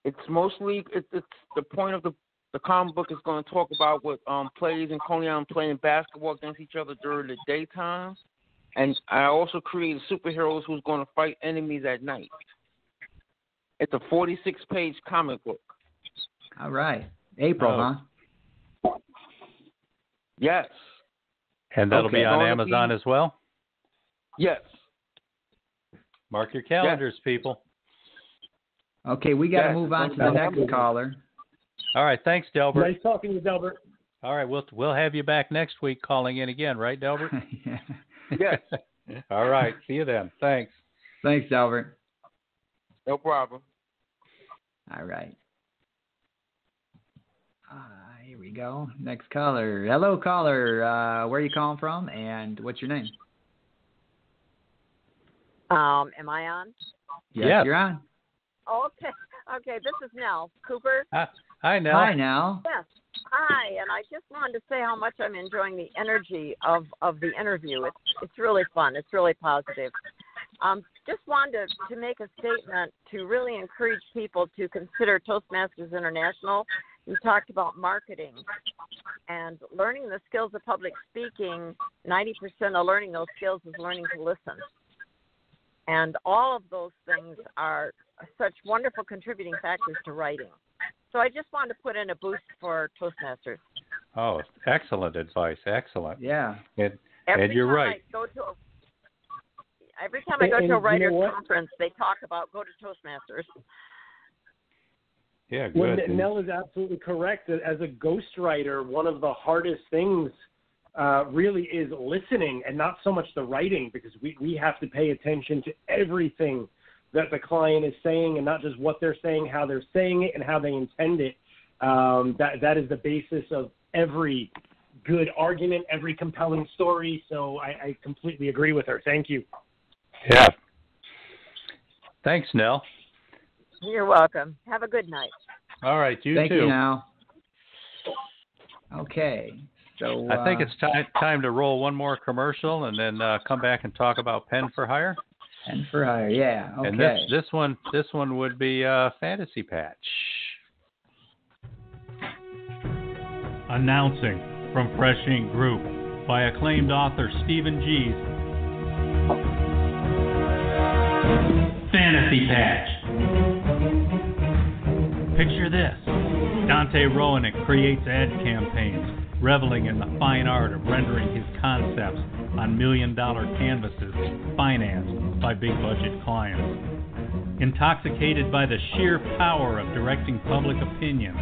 it's mostly it's, it's the point of the the comic book is going to talk about what um players in Coney Island playing basketball against each other during the daytime, and I also created superheroes who's going to fight enemies at night. It's a 46 page comic book. All right. April, Oh. huh? Yes. And that'll Okay, be on Amazon be- as well. Yes. Mark your calendars, people. Okay, we got to Yes, move on to the next caller. All right. Thanks, Delbert. Nice talking to you, Delbert. All right. We'll we'll have you back next week calling in again, right, Delbert? Yeah. Yes. All right. See you then. Thanks. Thanks, Delbert. No problem. All right. Uh, here we go. Next caller. Hello, caller. Uh, where are you calling from, and what's your name? Um, am I on? Yes, Yes. you're on. Okay. Okay, this is Nell Cooper. Hi, hi Nell. Hi, now. Yes. Hi, and I just wanted to say how much I'm enjoying the energy of of the interview. It's it's really fun. It's really positive. Um, just wanted to, to make a statement to really encourage people to consider Toastmasters International. You talked about marketing and learning the skills of public speaking. Ninety percent of learning those skills is learning to listen, and all of those things are such wonderful contributing factors to writing. So I just wanted to put in a boost for Toastmasters. Oh, excellent advice. Excellent. Yeah. And, Every And you're time right. I go to a, every time I go And- to a and you know writers conference, they talk about go to Toastmasters. Yeah, Well, good. Nell is absolutely correct. As a ghostwriter, one of the hardest things uh, really is listening and not so much the writing because we, we have to pay attention to everything that the client is saying and not just what they're saying, how they're saying it, and how they intend it. Um, that that is the basis of every good argument, every compelling story. So I, I completely agree with her. Thank you. yeah. Thanks, Nell. You're welcome. Have a good night. All right, you Thank too. you, now. Okay. So I think uh, it's time time to roll one more commercial and then uh, come back and talk about pen for hire. and for hire. Yeah. Okay. And this this one this one would be uh, Fantasy Patch. Announcing from Fresh Ink Group by acclaimed author Stephen Geez. Fantasy Patch. Picture this. Dante Rowan creates ad campaigns, reveling in the fine art of rendering his concepts on million dollar canvases financed by big budget clients. Intoxicated by the sheer power of directing public opinion,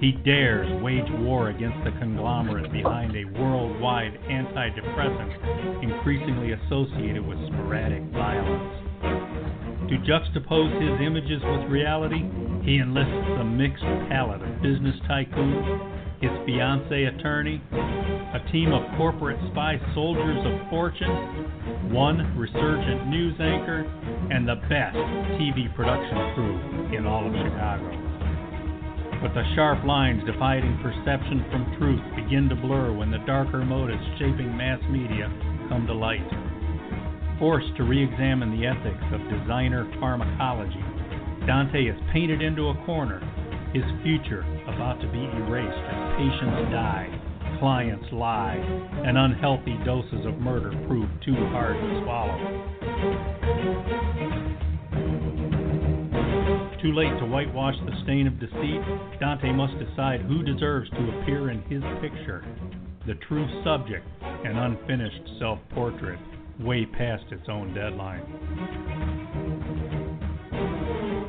he dares wage war against the conglomerate behind a worldwide antidepressant increasingly associated with sporadic violence. To juxtapose his images with reality, he enlists a mixed palette of business tycoons, his fiancee attorney, a team of corporate spy soldiers of fortune, one resurgent news anchor, and the best TV production crew in all of Chicago. But the sharp lines dividing perception from truth begin to blur when the darker motives shaping mass media come to light. Forced to re examine the ethics of designer pharmacology, Dante is painted into a corner, his future about to be erased as patients die, clients lie, and unhealthy doses of murder prove too hard to swallow. Too late to whitewash the stain of deceit, Dante must decide who deserves to appear in his picture. The true subject, an unfinished self portrait, way past its own deadline.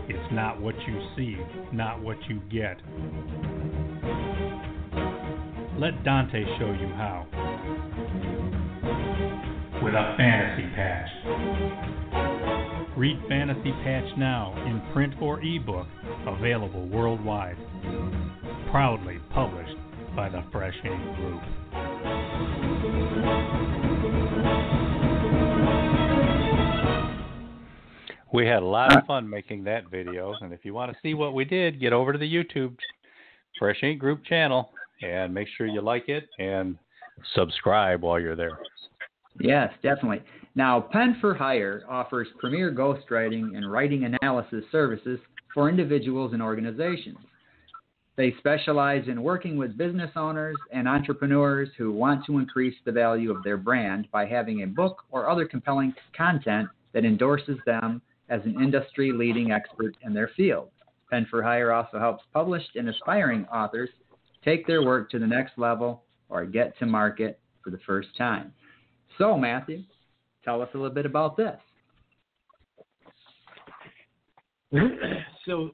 It's not what you see, not what you get. Let Dante show you how. With a fantasy patch. Read Fantasy Patch now in print or ebook, available worldwide. proudly published by the Fresh Ink Group. We had a lot of fun making that video, and if you want to see what we did, get over to the YouTube Fresh Ink Group channel and make sure you like it and subscribe while you're there. Yes, definitely. Now, Pen for Hire offers premier ghostwriting and writing analysis services for individuals and organizations. They specialize in working with business owners and entrepreneurs who want to increase the value of their brand by having a book or other compelling content that endorses them as an industry leading expert in their field. Pen for Hire also helps published and aspiring authors take their work to the next level or get to market for the first time. So, Matthew, tell us a little bit about this. so,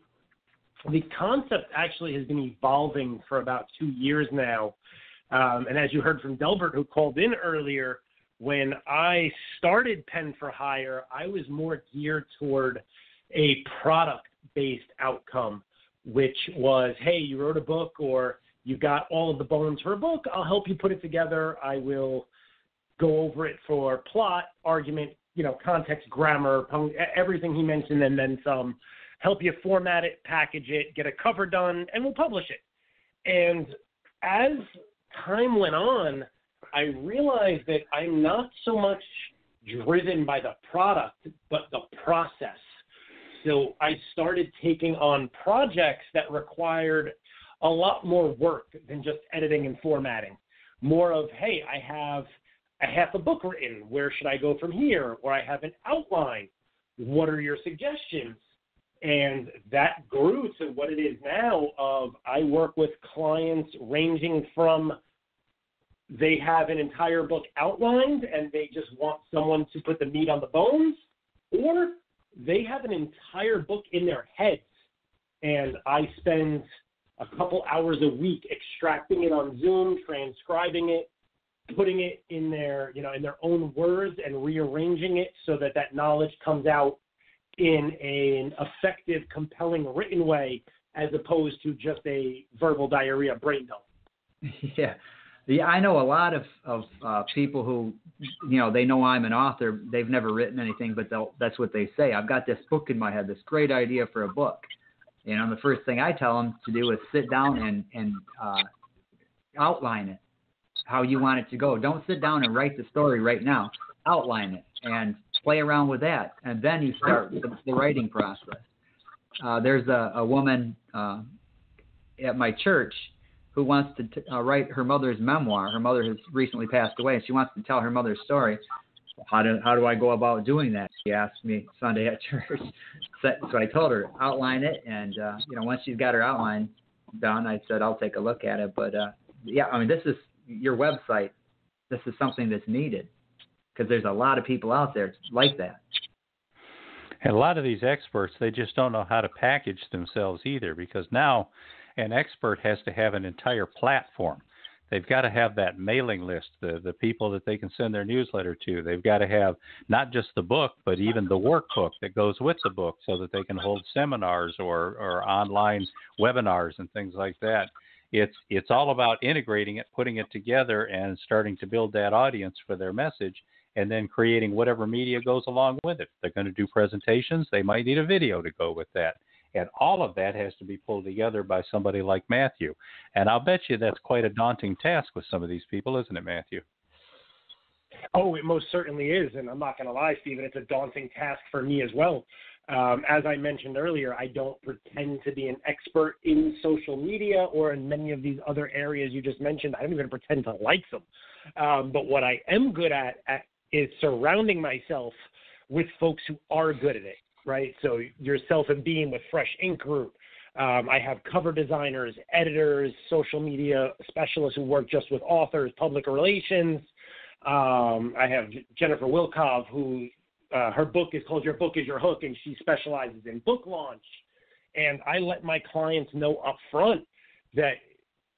the concept actually has been evolving for about two years now. Um, and as you heard from Delbert, who called in earlier, when I started Pen for Hire, I was more geared toward a product based outcome, which was hey, you wrote a book or you got all of the bones for a book. I'll help you put it together. I will go over it for plot, argument, you know, context, grammar, everything he mentioned, and then some. Help you format it, package it, get a cover done, and we'll publish it. And as time went on, I realized that I'm not so much driven by the product, but the process. So I started taking on projects that required a lot more work than just editing and formatting. More of, hey, I have a half a book written. Where should I go from here? Or I have an outline. What are your suggestions? And that grew to what it is now of I work with clients ranging from they have an entire book outlined and they just want someone to put the meat on the bones, or they have an entire book in their heads and I spend a couple hours a week extracting it on Zoom, transcribing it, putting it in their, you know, in their own words and rearranging it so that that knowledge comes out in an effective, compelling written way as opposed to just a verbal diarrhea brain dump. Yeah. Yeah, I know a lot of of uh, people who, you know, they know I'm an author. They've never written anything, but they'll, that's what they say. I've got this book in my head, this great idea for a book. You know, the first thing I tell them to do is sit down and and uh, outline it, how you want it to go. Don't sit down and write the story right now. Outline it and play around with that, and then you start the, the writing process. Uh, there's a, a woman uh, at my church who wants to t- uh, write her mother's memoir. Her mother has recently passed away, and she wants to tell her mother's story. How do how do I go about doing that? She asked me Sunday at church. so, so I told her outline it, and uh, you know once she's got her outline done, I said I'll take a look at it. But uh, yeah, I mean this is your website. This is something that's needed because there's a lot of people out there like that. And a lot of these experts, they just don't know how to package themselves either because now an expert has to have an entire platform. They've got to have that mailing list, the, the people that they can send their newsletter to. They've got to have not just the book, but even the workbook that goes with the book so that they can hold seminars or, or online webinars and things like that. It's, it's all about integrating it, putting it together, and starting to build that audience for their message and then creating whatever media goes along with it. They're going to do presentations, they might need a video to go with that. And all of that has to be pulled together by somebody like Matthew. And I'll bet you that's quite a daunting task with some of these people, isn't it, Matthew? Oh, it most certainly is. And I'm not going to lie, Stephen, it's a daunting task for me as well. Um, as I mentioned earlier, I don't pretend to be an expert in social media or in many of these other areas you just mentioned. I don't even pretend to like them. Um, but what I am good at, at is surrounding myself with folks who are good at it right? So yourself and Beem with Fresh Ink Group. Um, I have cover designers, editors, social media specialists who work just with authors, public relations. Um, I have Jennifer Wilkov, who uh, her book is called Your Book is Your Hook, and she specializes in book launch. And I let my clients know up front that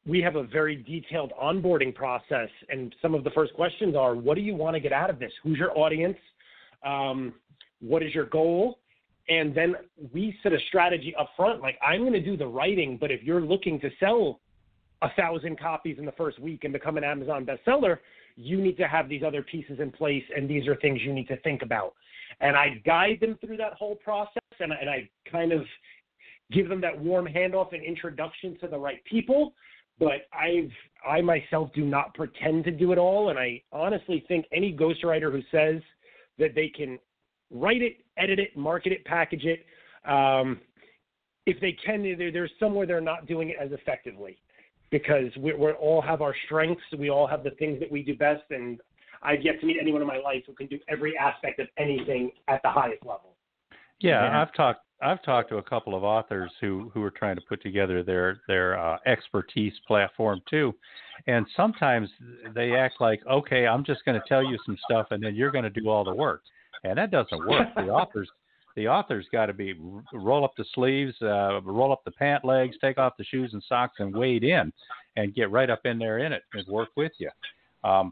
we have a very detailed onboarding process. And some of the first questions are what do you want to get out of this? Who's your audience? Um, what is your goal? And then we set a strategy up front like i'm going to do the writing but if you're looking to sell a thousand copies in the first week and become an Amazon bestseller, you need to have these other pieces in place, and these are things you need to think about. And I guide them through that whole process, and, and I kind of give them that warm handoff and introduction to the right people. But I've I myself do not pretend to do it all, and I honestly think any ghostwriter who says that they can write it, edit it, market it, package it, um, if they can, there's somewhere they're not doing it as effectively because we we all have our strengths. We all have the things that we do best, and I've yet to meet anyone in my life who can do every aspect of anything at the highest level. Yeah, yeah. I've talked I've talked to a couple of authors who who are trying to put together their their uh, expertise platform too, and sometimes they act like, okay, I'm just going to tell you some stuff, and then you're going to do all the work, and that doesn't work. the authors the author's got to be roll up the sleeves, uh, roll up the pant legs, take off the shoes and socks, and wade in, and get right up in there in it and work with you. Um,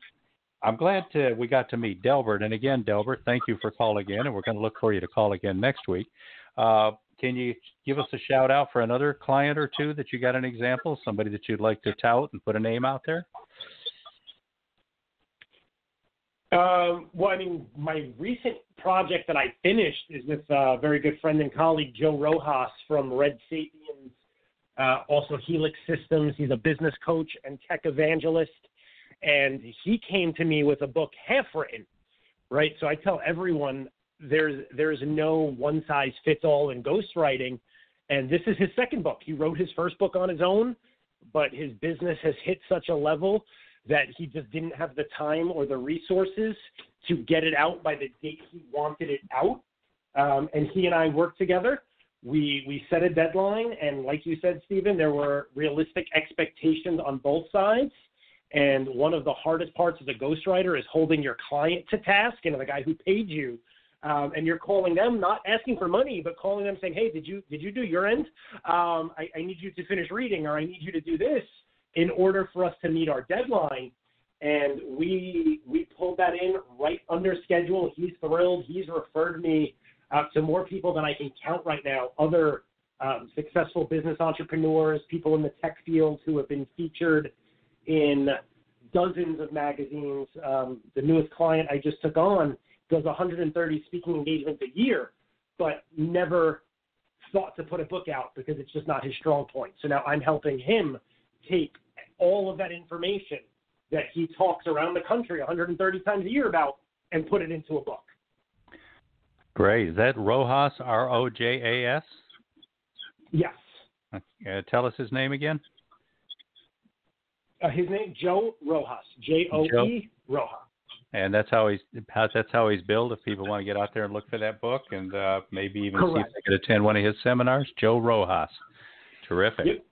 I'm glad to, we got to meet Delbert. And again, Delbert, thank you for calling in, and we're going to look for you to call again next week. Uh, can you give us a shout out for another client or two that you got an example, somebody that you'd like to tout and put a name out there? Um, well, I mean, my recent project that I finished is with a very good friend and colleague, Joe Rojas from Red Sapiens, uh, also Helix Systems. He's a business coach and tech evangelist. And he came to me with a book half written, right? So I tell everyone there's there's no one size fits all in ghostwriting. And this is his second book. He wrote his first book on his own, but his business has hit such a level that he just didn't have the time or the resources to get it out by the date he wanted it out. Um, and he and I worked together. We we set a deadline, and like you said, Stephen, there were realistic expectations on both sides. And one of the hardest parts as a ghostwriter is holding your client to task, and the guy who paid you. Um, and you're calling them, not asking for money, but calling them saying, "Hey, did you did you do your end? Um, I, I need you to finish reading, or I need you to do this." In order for us to meet our deadline. And we we pulled that in right under schedule. He's thrilled. He's referred me uh, to more people than I can count right now. Other um, successful business entrepreneurs, people in the tech field who have been featured in dozens of magazines. Um, the newest client I just took on does 130 speaking engagements a year, but never thought to put a book out because it's just not his strong point. So now I'm helping him take all of that information that he talks around the country 130 times a year about and put it into a book. Great. Is that Rojas, R O J A S? Yes. Uh, tell us his name again. Uh, his name Joe Rojas, J O E Rojas. And that's how he's that's how he's billed. If people want to get out there and look for that book, and uh, maybe even Correct. see if they could attend one of his seminars, Joe Rojas. Terrific. Yep.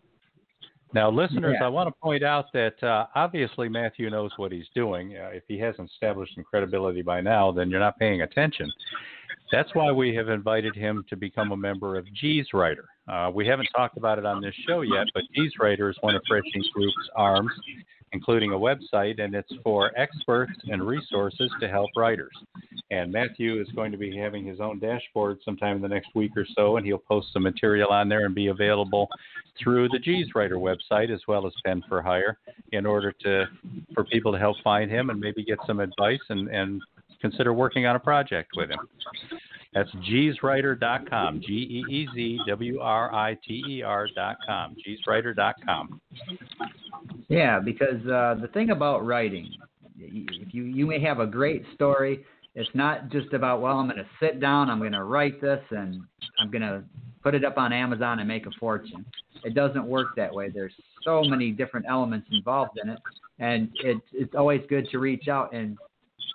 Now, listeners, yeah. I want to point out that uh, obviously Matthew knows what he's doing. Uh, if he hasn't established some credibility by now, then you're not paying attention. That's why we have invited him to become a member of Geez Writer. Uh, we haven't talked about it on this show yet, but Geez Writer is one of Fresh Ink Group's arms including a website, and it's for experts and resources to help writers. And Matthew is going to be having his own dashboard sometime in the next week or so, and he'll post some material on there and be available through the Geez Writer website as well as Pen for Hire in order to for people to help find him and maybe get some advice and, and consider working on a project with him. That's geezwriter.com. G E E Z W R I T E R.com. Geezwriter.com. Yeah, because uh, the thing about writing, if you you may have a great story, it's not just about well, I'm going to sit down, I'm going to write this, and I'm going to put it up on Amazon and make a fortune. It doesn't work that way. There's so many different elements involved in it, and it's it's always good to reach out and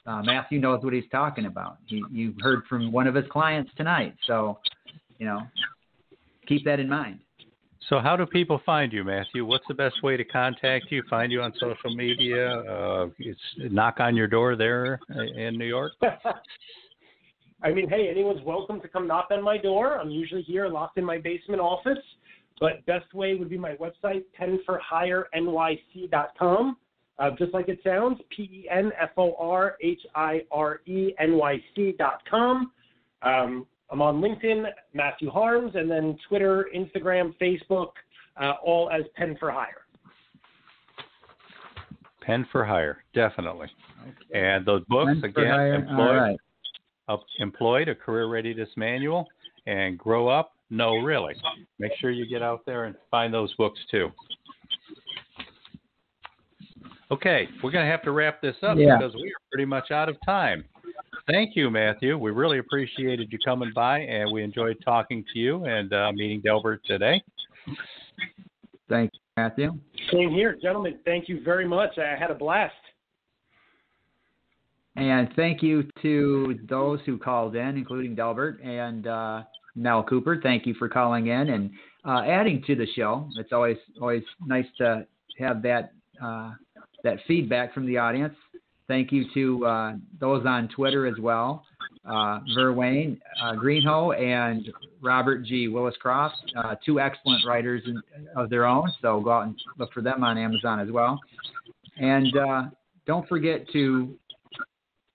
uh, Matthew knows what he's talking about. He, you heard from one of his clients tonight, so you know keep that in mind. So, how do people find you, Matthew? What's the best way to contact you? Find you on social media? Uh, it's knock on your door there in New York. I mean, hey, anyone's welcome to come knock on my door. I'm usually here, locked in my basement office. But best way would be my website, penforhirenyc.com. Uh, just like it sounds, P E N F O R H I R E N Y C dot com. Um, I'm on LinkedIn, Matthew Harms, and then Twitter, Instagram, Facebook, uh, all as Pen for Hire. Pen for hire, definitely. Okay. And those books Pen again, employed, right. uh, employed, a career readiness manual, and grow up. No, really. Make sure you get out there and find those books too. Okay, we're going to have to wrap this up yeah. because we are pretty much out of time. Thank you, Matthew. We really appreciated you coming by, and we enjoyed talking to you and uh, meeting Delbert today. Thank you, Matthew. Same here, gentlemen. Thank you very much. I had a blast. And thank you to those who called in, including Delbert and uh, Mel Cooper. Thank you for calling in and uh, adding to the show. It's always always nice to have that uh, that feedback from the audience. Thank you to uh, those on Twitter as well, uh, Verwayne uh, Greenhoe and Robert G. Williscroft, uh, two excellent writers in, of their own. So go out and look for them on Amazon as well. And uh, don't forget to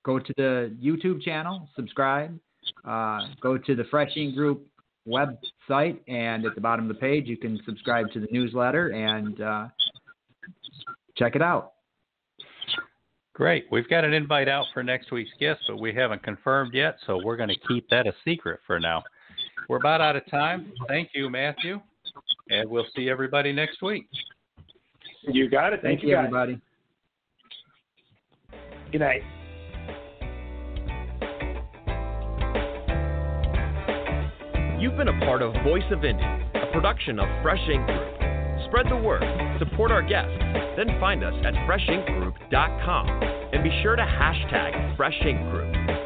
go to the YouTube channel, subscribe, uh, go to the Fresh Ink Group website, and at the bottom of the page, you can subscribe to the newsletter and check it out. Great. We've got an invite out for next week's guest, but we haven't confirmed yet, so we're going to keep that a secret for now. We're about out of time. Thank you, Matthew, and we'll see everybody next week. You got it. Thank, Thank you, everybody. Good night. You've been a part of Voice of Indie, a production of Fresh Ink Group. Spread the word, support our guests, then find us at freshinkgroup.com and be sure to hashtag Fresh Group.